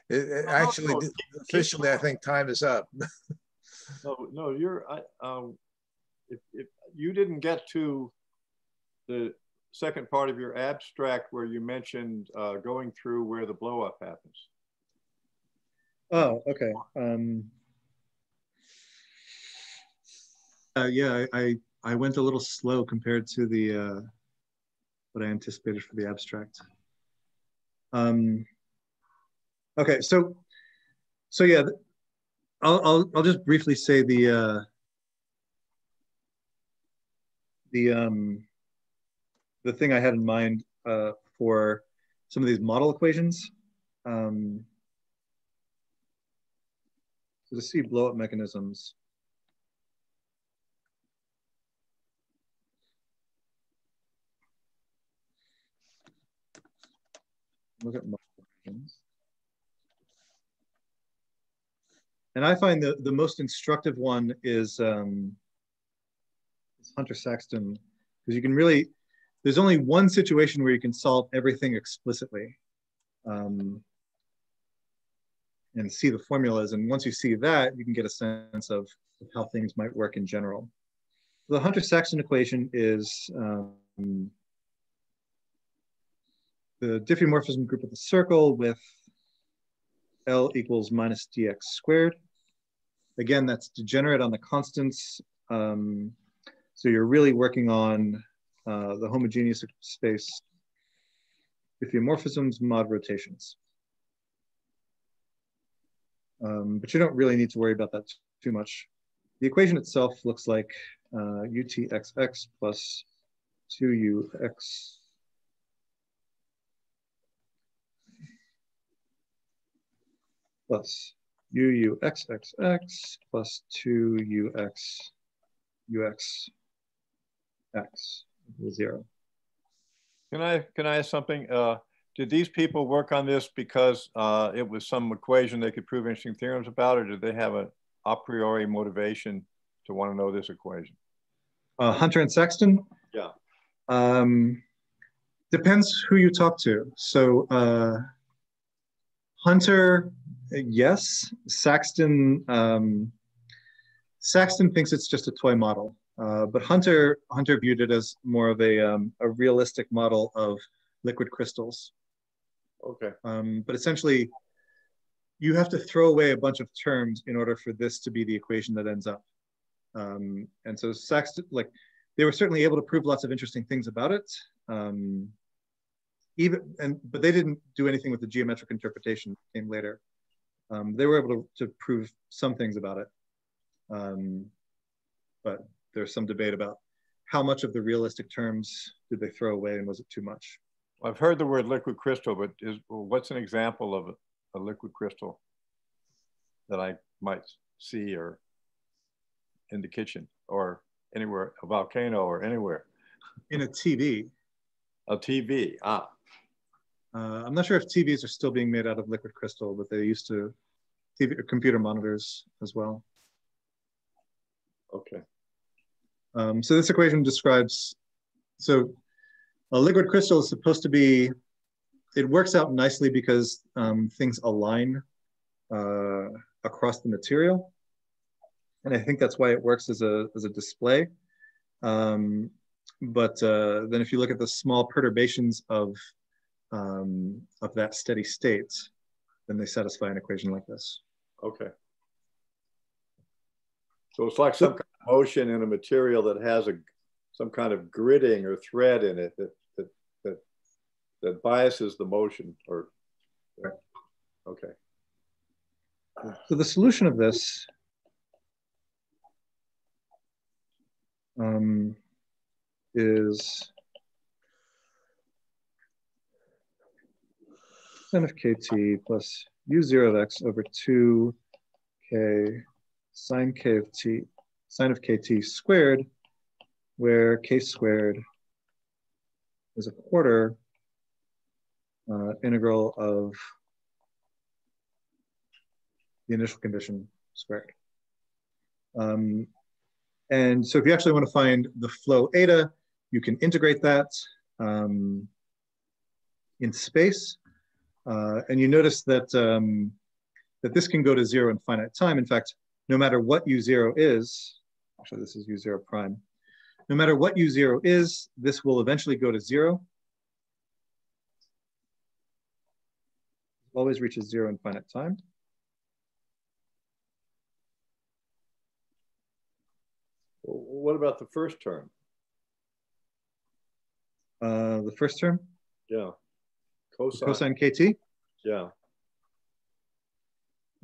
It, it actually, no, officially, I think time is up. *laughs* no, no, you're. I, um, if, if you didn't get to the second part of your abstract where you mentioned uh, going through where the blowup happens. Oh, okay. Um, Uh, yeah, I, I, went a little slow compared to the uh, what I anticipated for the abstract. Um, okay, so so yeah, I'll I'll I'll just briefly say the uh, the um, the thing I had in mind uh, for some of these model equations. Um, so to see blow up mechanisms. Look at. And I find the, the most instructive one is, um, Hunter Saxton, because you can really, there's only one situation where you can solve everything explicitly um, and see the formulas. And once you see that, you can get a sense of, how things might work in general. The Hunter Saxton equation is um, the diffeomorphism group of the circle with L equals minus dx squared. Again, that's degenerate on the constants. Um, so you're really working on uh, the homogeneous space diffeomorphisms mod rotations. Um, but you don't really need to worry about that too much. The equation itself looks like uh, utxx plus 2ux plus uuxxx plus 2ux ux x equals zero. Can I can I ask something? Uh, did these people work on this because uh, it was some equation they could prove interesting theorems about, or did they have a a priori motivation to want to know this equation? Uh, Hunter and Saxton. Yeah. Um, depends who you talk to. So uh, Hunter yes, Saxton. Um, Saxton thinks it's just a toy model, uh, but Hunter Hunter viewed it as more of a um, a realistic model of liquid crystals. Okay. Um, but essentially, you have to throw away a bunch of terms in order for this to be the equation that ends up. Um, and so Saxton, like, they were certainly able to prove lots of interesting things about it. Um, even and but they didn't do anything with the geometric interpretation came later um, they were able to, to prove some things about it. Um, but there's some debate about how much of the realistic terms did they throw away and was it too much? I've heard the word liquid crystal, but is, what's an example of a, a liquid crystal that I might see or in the kitchen or anywhere, a volcano or anywhere? In a TV. A TV, ah. Uh, I'm not sure if TVs are still being made out of liquid crystal, but they used to TV, computer monitors as well. Okay. Um, so this equation describes, so a liquid crystal is supposed to be, it works out nicely because um, things align uh, across the material. And I think that's why it works as a, as a display. Um, but uh, then if you look at the small perturbations of, um, of that steady state, then they satisfy an equation like this. Okay. So it's like some kind of motion in a material that has a some kind of gridding or thread in it that that that, that biases the motion or okay. So the solution of this um, is sin of kt plus u0 of x over 2k sine k of t, sine of kt squared, where k squared is a quarter uh, integral of the initial condition squared. Um, and so if you actually want to find the flow eta, you can integrate that um, in space. Uh, and you notice that, um, that this can go to zero in finite time. In fact, no matter what u0 is, actually this is u0 prime, no matter what u0 is, this will eventually go to zero. Always reaches zero in finite time. What about the first term? Uh, the first term? Yeah. Cosine. Cosine kt? Yeah.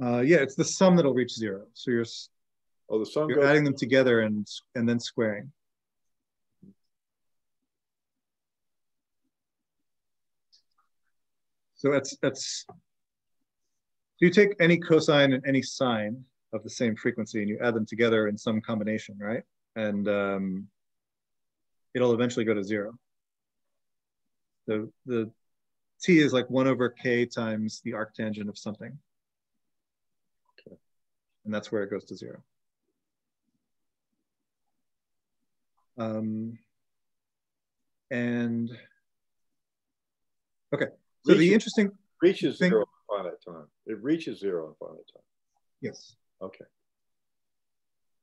Uh, yeah, it's the sum that'll reach zero. So you're oh the sum you're adding them together and and then squaring. So that's that's so you take any cosine and any sine of the same frequency and you add them together in some combination, right? And um, it'll eventually go to zero. The the t is like one over k times the arctangent of something and that's where it goes to zero. Um, and okay, so reaches, the interesting reaches thing, zero in finite time. It reaches zero in finite time. Yes. Okay.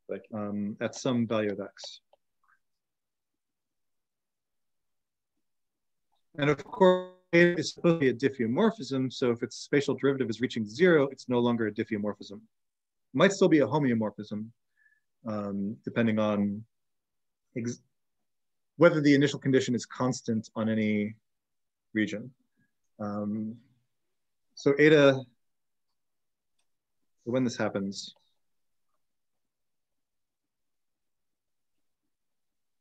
Thank you. Um, at some value of x. And of course, it's supposed to be a diffeomorphism. So if its spatial derivative is reaching zero, it's no longer a diffeomorphism It might still be a homeomorphism, um, depending on whether the initial condition is constant on any region. Um, so eta, when this happens,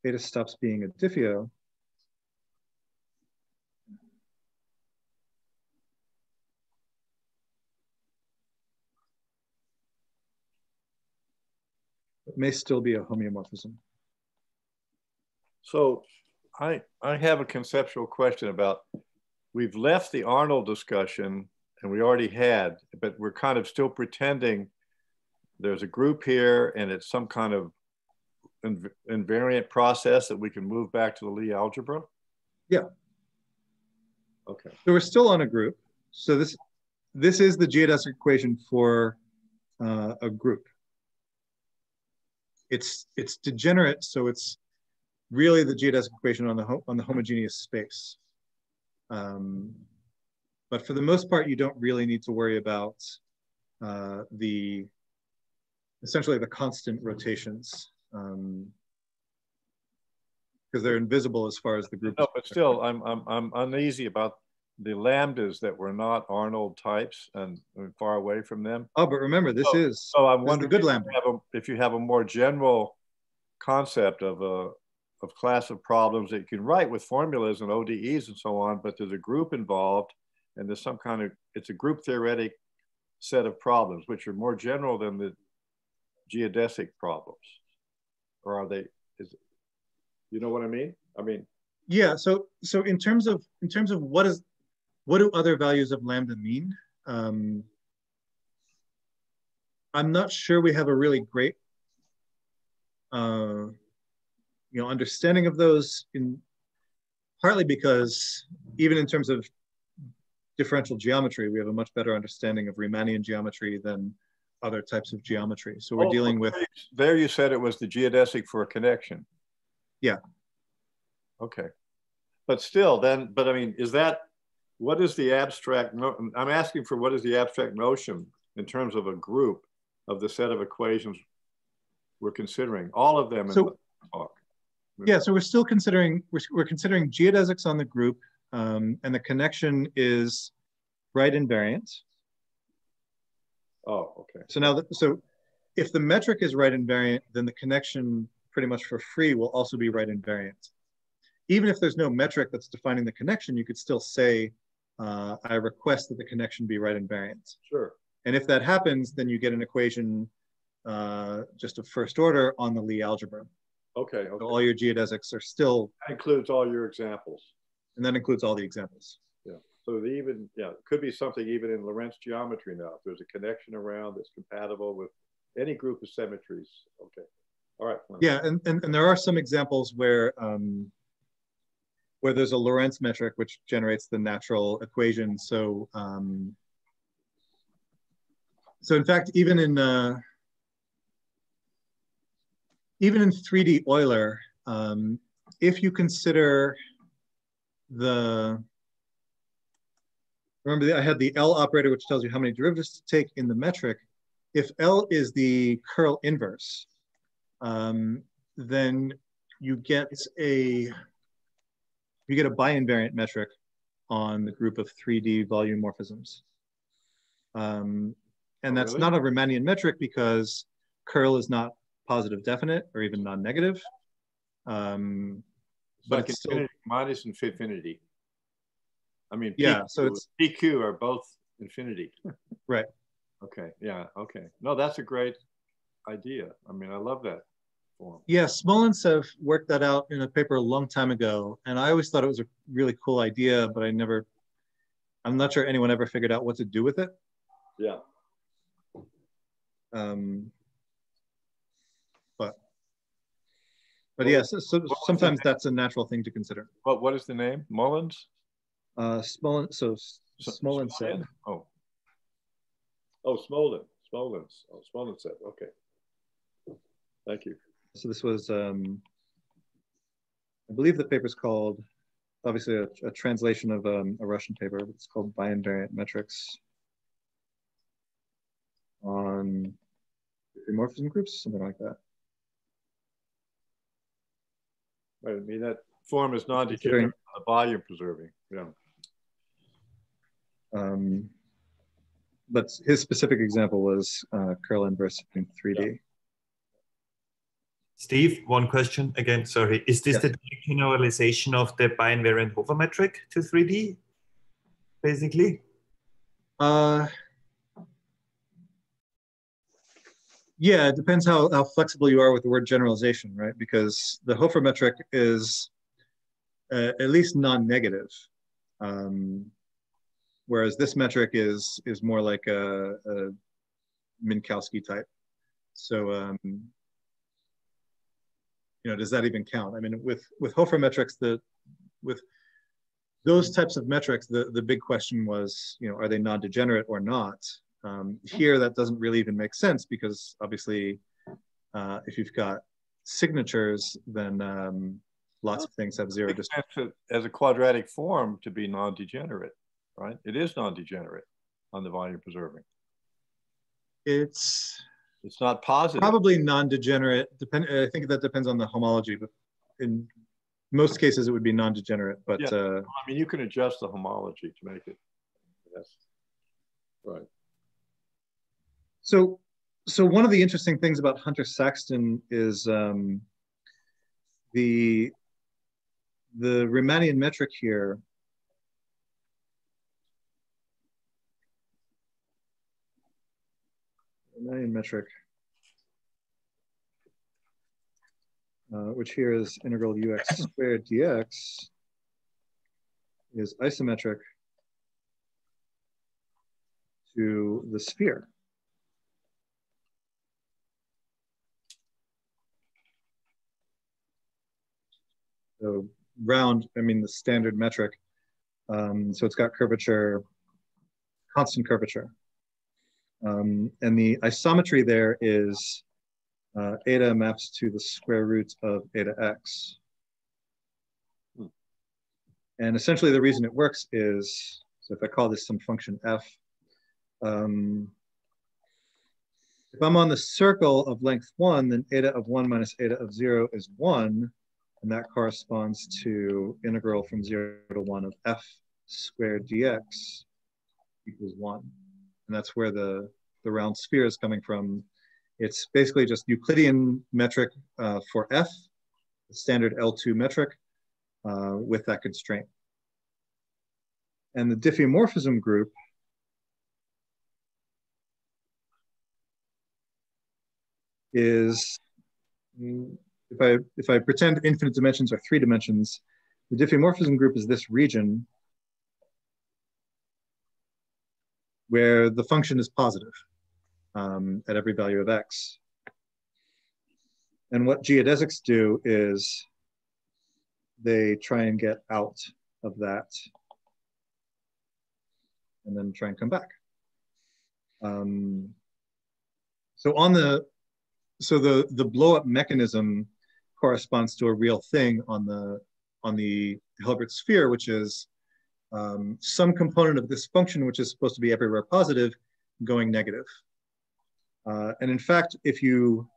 eta stops being a diffeo may still be a homeomorphism. So I, I have a conceptual question about, we've left the Arnold discussion and we already had, but we're kind of still pretending there's a group here and it's some kind of inv invariant process that we can move back to the Lie algebra? Yeah. Okay. So we're still on a group. So this, this is the geodesic equation for uh, a group it's it's degenerate, so it's really the geodesic equation on the on the homogeneous space. Um, but for the most part, you don't really need to worry about uh, the essentially the constant rotations because um, they're invisible as far as the group. No, but still, I'm I'm I'm uneasy about the lambdas that were not Arnold types and far away from them. Oh, but remember, this so, is so I'm wondering good lambda. If you, a, if you have a more general concept of a of class of problems that you can write with formulas and ODEs and so on, but there's a group involved and there's some kind of it's a group theoretic set of problems which are more general than the geodesic problems, or are they? Is you know what I mean? I mean. Yeah. So so in terms of in terms of what is what do other values of lambda mean? Um, I'm not sure we have a really great, uh, you know, understanding of those in partly because even in terms of differential geometry, we have a much better understanding of Riemannian geometry than other types of geometry. So we're Oh, dealing with. There you said it was the geodesic for a connection. Yeah. Okay. But still, then, but I mean, is that, what is the abstract, no, I'm asking for what is the abstract notion in terms of a group of the set of equations we're considering, all of them in So- the talk. yeah, so we're still considering, we're, we're considering geodesics on the group, um, and the connection is right invariant. Oh, okay. So now, the, so if the metric is right invariant, then the connection pretty much for free will also be right invariant. Even if there's no metric that's defining the connection, you could still say, uh, I request that the connection be right invariant. Sure. And if that happens, then you get an equation uh, just of first order on the Lie algebra. Okay, So all your geodesics are still, That includes all your examples. and that includes all the examples. Yeah. So the even, yeah, it could be something even in Lorentz geometry now. If there's a connection around that's compatible with any group of symmetries. Okay. All right. Yeah, and, and, and there are some examples where um, where there's a Lorentz metric which generates the natural equation. So um, so in fact, even in uh, even in 3D Euler, um, if you consider the remember I had the L operator which tells you how many derivatives to take in the metric. If L is the curl inverse, um, then you get a you get a bi-invariant metric on the group of 3D volumorphisms. Um, and that's really? not a Riemannian metric because curl is not positive definite or even non-negative. Um, but like it's still- infinity minus infinity. I mean, Yeah, PQ, so it's- PQ are both infinity. *laughs* Right. Okay. Yeah. Okay. No, that's a great idea. I mean, I love that form. Yeah, Smolentsev worked that out in a paper a long time ago, and I always thought it was a really cool idea, but I never, I'm not sure anyone ever figured out what to do with it. Yeah. Um, but, but yes. yeah, so, so sometimes that's a natural thing to consider. What What is the name? Mullins. Uh, Smolin, so So- Smolentsev. Oh. Oh, Smolin. Smolins. Oh, Smolin said. Okay. Thank you. So this was, um, I believe the paper is called, obviously a, a translation of um, a Russian paper, but it's called Biinvariant Metrics on morphism groups, something like that. Right. I mean, that form is the volume preserving. Yeah. Um, but his specific example was uh, curl inverse in 3D. Steve, one question again. Sorry, is this Yes. the generalization of the biinvariant Hofer metric to 3D, basically? Uh, yeah, it depends how, how flexible you are with the word generalization, right? Because the Hofer metric is uh, at least non-negative, um, whereas this metric is is more like a, a Minkowski type. So, um, you know, does that even count? I mean, with with Hofer metrics, the with those types of metrics, the, the big question was, you know, are they non-degenerate or not? Um, here, that doesn't really even make sense because obviously, uh, if you've got signatures, then um, lots of things have zero. As a quadratic form to be non-degenerate, right? It is non-degenerate on the volume preserving. it's It's not positive. probably non-degenerate. Depend. I think that depends on the homology, but in most cases, it would be non-degenerate. But Yeah. uh, I mean, you can adjust the homology to make it. Yes. Right. So, so one of the interesting things about Hunter Saxton is um, the the Riemannian metric here. Metric, uh, which here is integral ux squared dx, is isometric to the sphere. So round, I mean the standard metric. Um, so it's got curvature constant curvature. Um, and the isometry there is uh, eta maps to the square root of eta x. Hmm. And essentially the reason it works is, so if I call this some function f, um, if I'm on the circle of length one, then eta of one minus eta of zero is one, and that corresponds to integral from zero to one of f squared dx equals one. And that's where the, the round sphere is coming from. It's basically just Euclidean metric uh, for f, the standard L2 metric uh, with that constraint. And the diffeomorphism group is, if I, if I pretend infinite dimensions are three dimensions, the diffeomorphism group is this region where the function is positive um, at every value of x. And what geodesics do is they try and get out of that and then try and come back. Um, so on the, so the, the blow up mechanism corresponds to a real thing on the, on the Hilbert sphere, which is um, some component of this function, which is supposed to be everywhere positive, going negative. Uh, and in fact, if you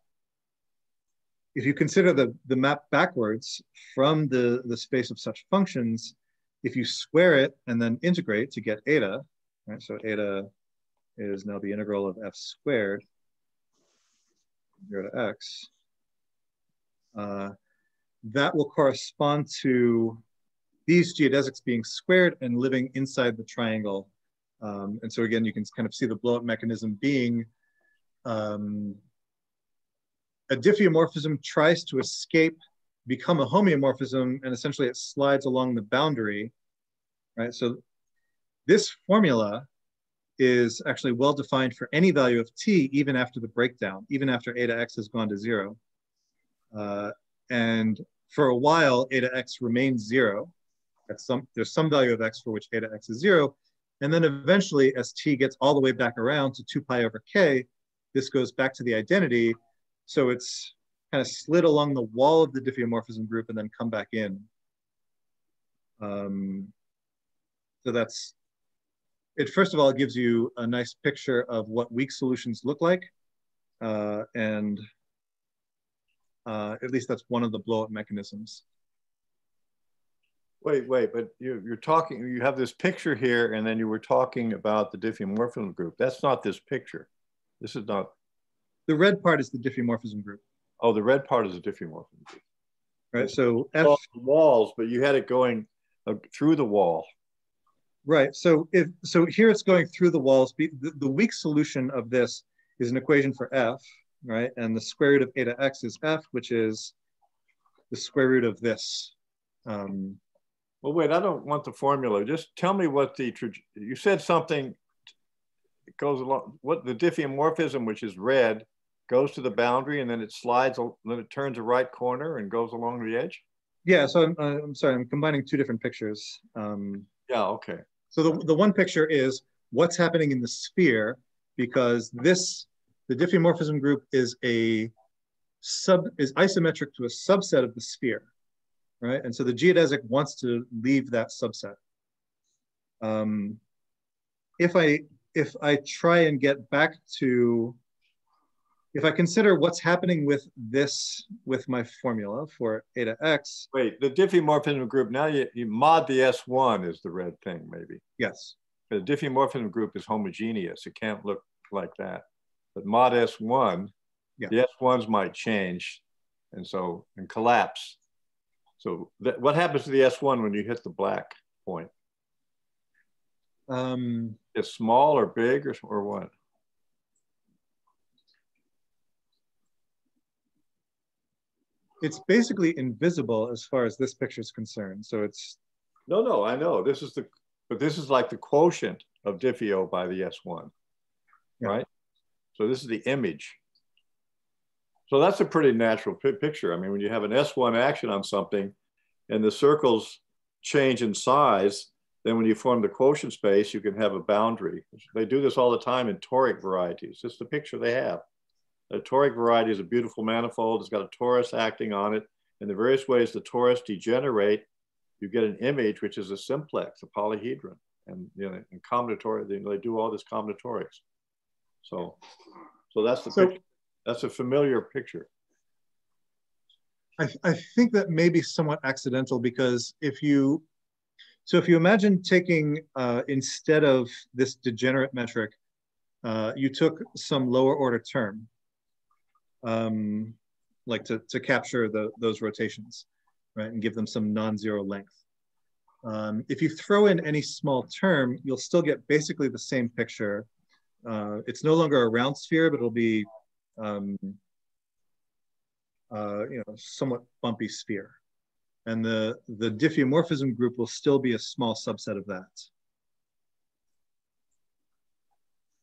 if you consider the, the map backwards from the, the space of such functions, if you square it and then integrate to get eta, right? So eta is now the integral of f squared, zero to x. Uh, that will correspond to these geodesics being squared and living inside the triangle. Um, and so again, you can kind of see the blow up mechanism being um, a diffeomorphism tries to escape, become a homeomorphism, and essentially it slides along the boundary, right? So this formula is actually well defined for any value of t, even after the breakdown, even after eta x has gone to zero. Uh, and for a while, eta x remains zero some, there's some value of x for which eta x is zero. And then eventually as t gets all the way back around to two pi over k, this goes back to the identity. So it's kind of slid along the wall of the diffeomorphism group and then come back in. Um, so that's, it first of all it gives you a nice picture of what weak solutions look like. Uh, and uh, at least that's one of the blow up mechanisms. Wait, wait, but you, you're talking, you have this picture here, and then you were talking about the diffeomorphism group. That's not this picture. This is not. The red part is the diffeomorphism group. Oh, the red part is the diffeomorphism group. Right, so F. walls, but you had it going uh, through the wall. Right, so if so here it's going through the walls. The, the weak solution of this is an equation for F, right? And the square root of eta x is F, which is the square root of this. Um, well, wait, I don't want the formula. Just tell me what the, you said something goes along, what the diffeomorphism, which is red, goes to the boundary and then it slides, then it turns a right corner and goes along the edge? Yeah, so I'm, uh, I'm sorry, I'm combining two different pictures. Um, yeah, okay. So the, the one picture is what's happening in the sphere because this, the diffeomorphism group is a sub, is isometric to a subset of the sphere right? And so the geodesic wants to leave that subset. Um, if I if I try and get back to, if I consider what's happening with this, with my formula for eta x. Wait, the diffeomorphism group, now you, you mod the S1 is the red thing, maybe. Yes. The diffeomorphism group is homogeneous. It can't look like that. But mod S1, yeah. the S1s might change and so, and collapse so what happens to the S1 when you hit the black point? Um, it's small or big or, or what? It's basically invisible as far as this picture is concerned. So it's. No, no, I know. This is the, but this is like the quotient of Diffeo by the S1, yeah. right? So this is the image. So that's a pretty natural picture. I mean, when you have an S1 action on something and the circles change in size, then when you form the quotient space, you can have a boundary. They do this all the time in toric varieties. It's the picture they have. A toric variety is a beautiful manifold. It's got a torus acting on it. In the various ways the torus degenerate, you get an image which is a simplex, a polyhedron. And you know, in combinatorial, they, they do all this combinatorics. So, so that's the So- picture. That's a familiar picture. I, I think that may be somewhat accidental because if you, so if you imagine taking, uh, instead of this degenerate metric, uh, you took some lower order term, um, like to, to capture the, those rotations, right, and give them some non-zero length. Um, if you throw in any small term, you'll still get basically the same picture. Uh, it's no longer a round sphere, but it'll be um, uh, you know, somewhat bumpy sphere. And the, the diffeomorphism group will still be a small subset of that.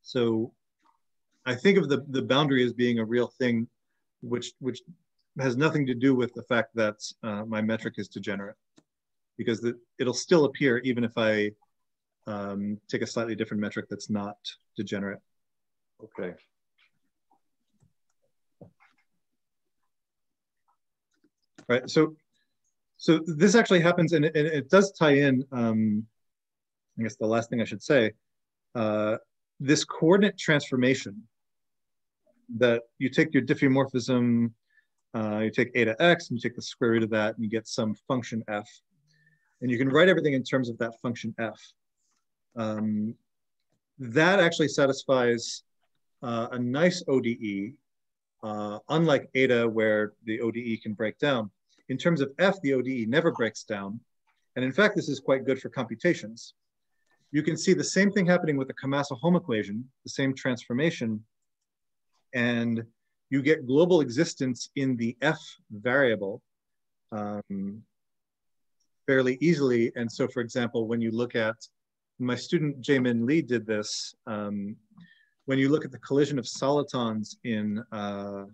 So I think of the, the boundary as being a real thing, which, which has nothing to do with the fact that uh, my metric is degenerate, because the, it'll still appear even if I um, take a slightly different metric that's not degenerate. Okay. right? So, so this actually happens, and it, it does tie in. Um, I guess the last thing I should say, uh, this coordinate transformation that you take your diffeomorphism, uh, you take eta x, and you take the square root of that, and you get some function f, and you can write everything in terms of that function f. Um, that actually satisfies uh, a nice ODE, uh, unlike eta where the ODE can break down. In terms of F, the ODE never breaks down. And in fact, this is quite good for computations. You can see the same thing happening with the Camassa-Holm equation, the same transformation, and you get global existence in the F variable um, fairly easily. And so for example, when you look at, my student Jae Min Lee did this, um, when you look at the collision of solitons in uh,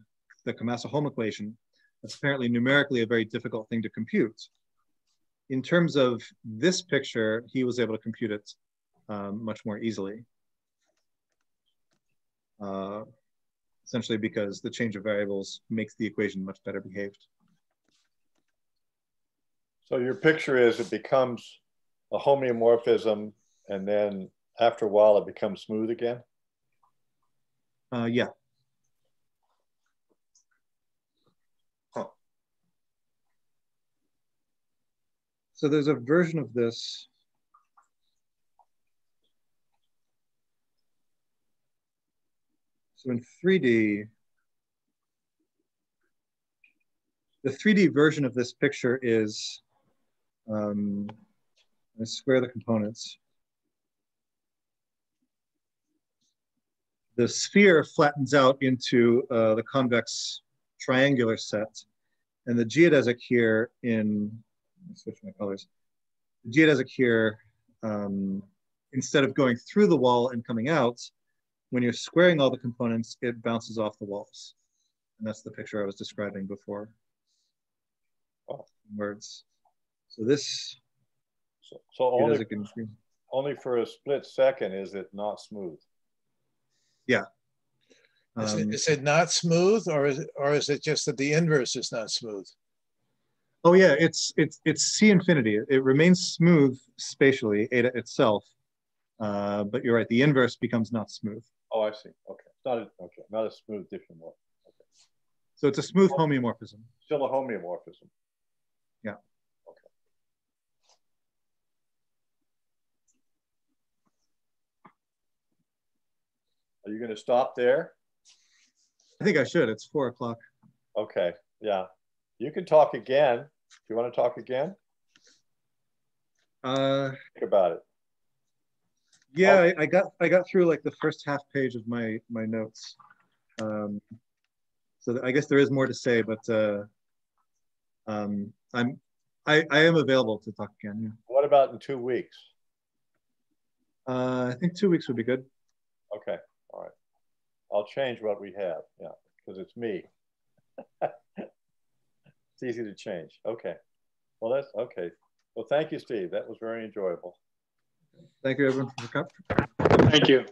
the Camassa-Holm equation, that's apparently numerically a very difficult thing to compute. In terms of this picture, he was able to compute it um, much more easily. Uh, essentially because the change of variables makes the equation much better behaved. So your picture is it becomes a homeomorphism and then after a while it becomes smooth again? Uh, yeah. So there's a version of this. So in 3D, the 3D version of this picture is, um, I square the components. the sphere flattens out into uh, the convex triangular set. And the geodesic here in, switch my colors. The geodesic here, um, instead of going through the wall and coming out, when you're squaring all the components, it bounces off the walls. And that's the picture I was describing before. Oh. Words. So this So, so only, only for a split second is it not smooth. yeah. Is, Um, it, is it not smooth or is it, or is it just that the inverse is not smooth? Oh yeah, it's it's it's C infinity. It, remains smooth spatially, eta itself. Uh, but you're right, the inverse becomes not smooth. Oh, I see. Okay. It's not a, okay. Not a smooth diffeomorph. So it's a smooth homeomorphism. Still a homeomorphism. Yeah. Okay. Are you going to stop there? I think I should. It's four o'clock. Okay. Yeah. You can talk again. Do you want to talk again? Uh, Think about it. yeah, I, I got I got through like the first half page of my my notes. Um, so I guess there is more to say, but uh, um, I'm I, I am available to talk again. Yeah. What about in two weeks? Uh, I think two weeks would be good. Okay. All right. I'll change what we have. Yeah. Because it's me. *laughs* it's easy to change. Okay. Well, that's okay. Well, thank you, Steve. That was very enjoyable. Thank you, everyone. For Thank you.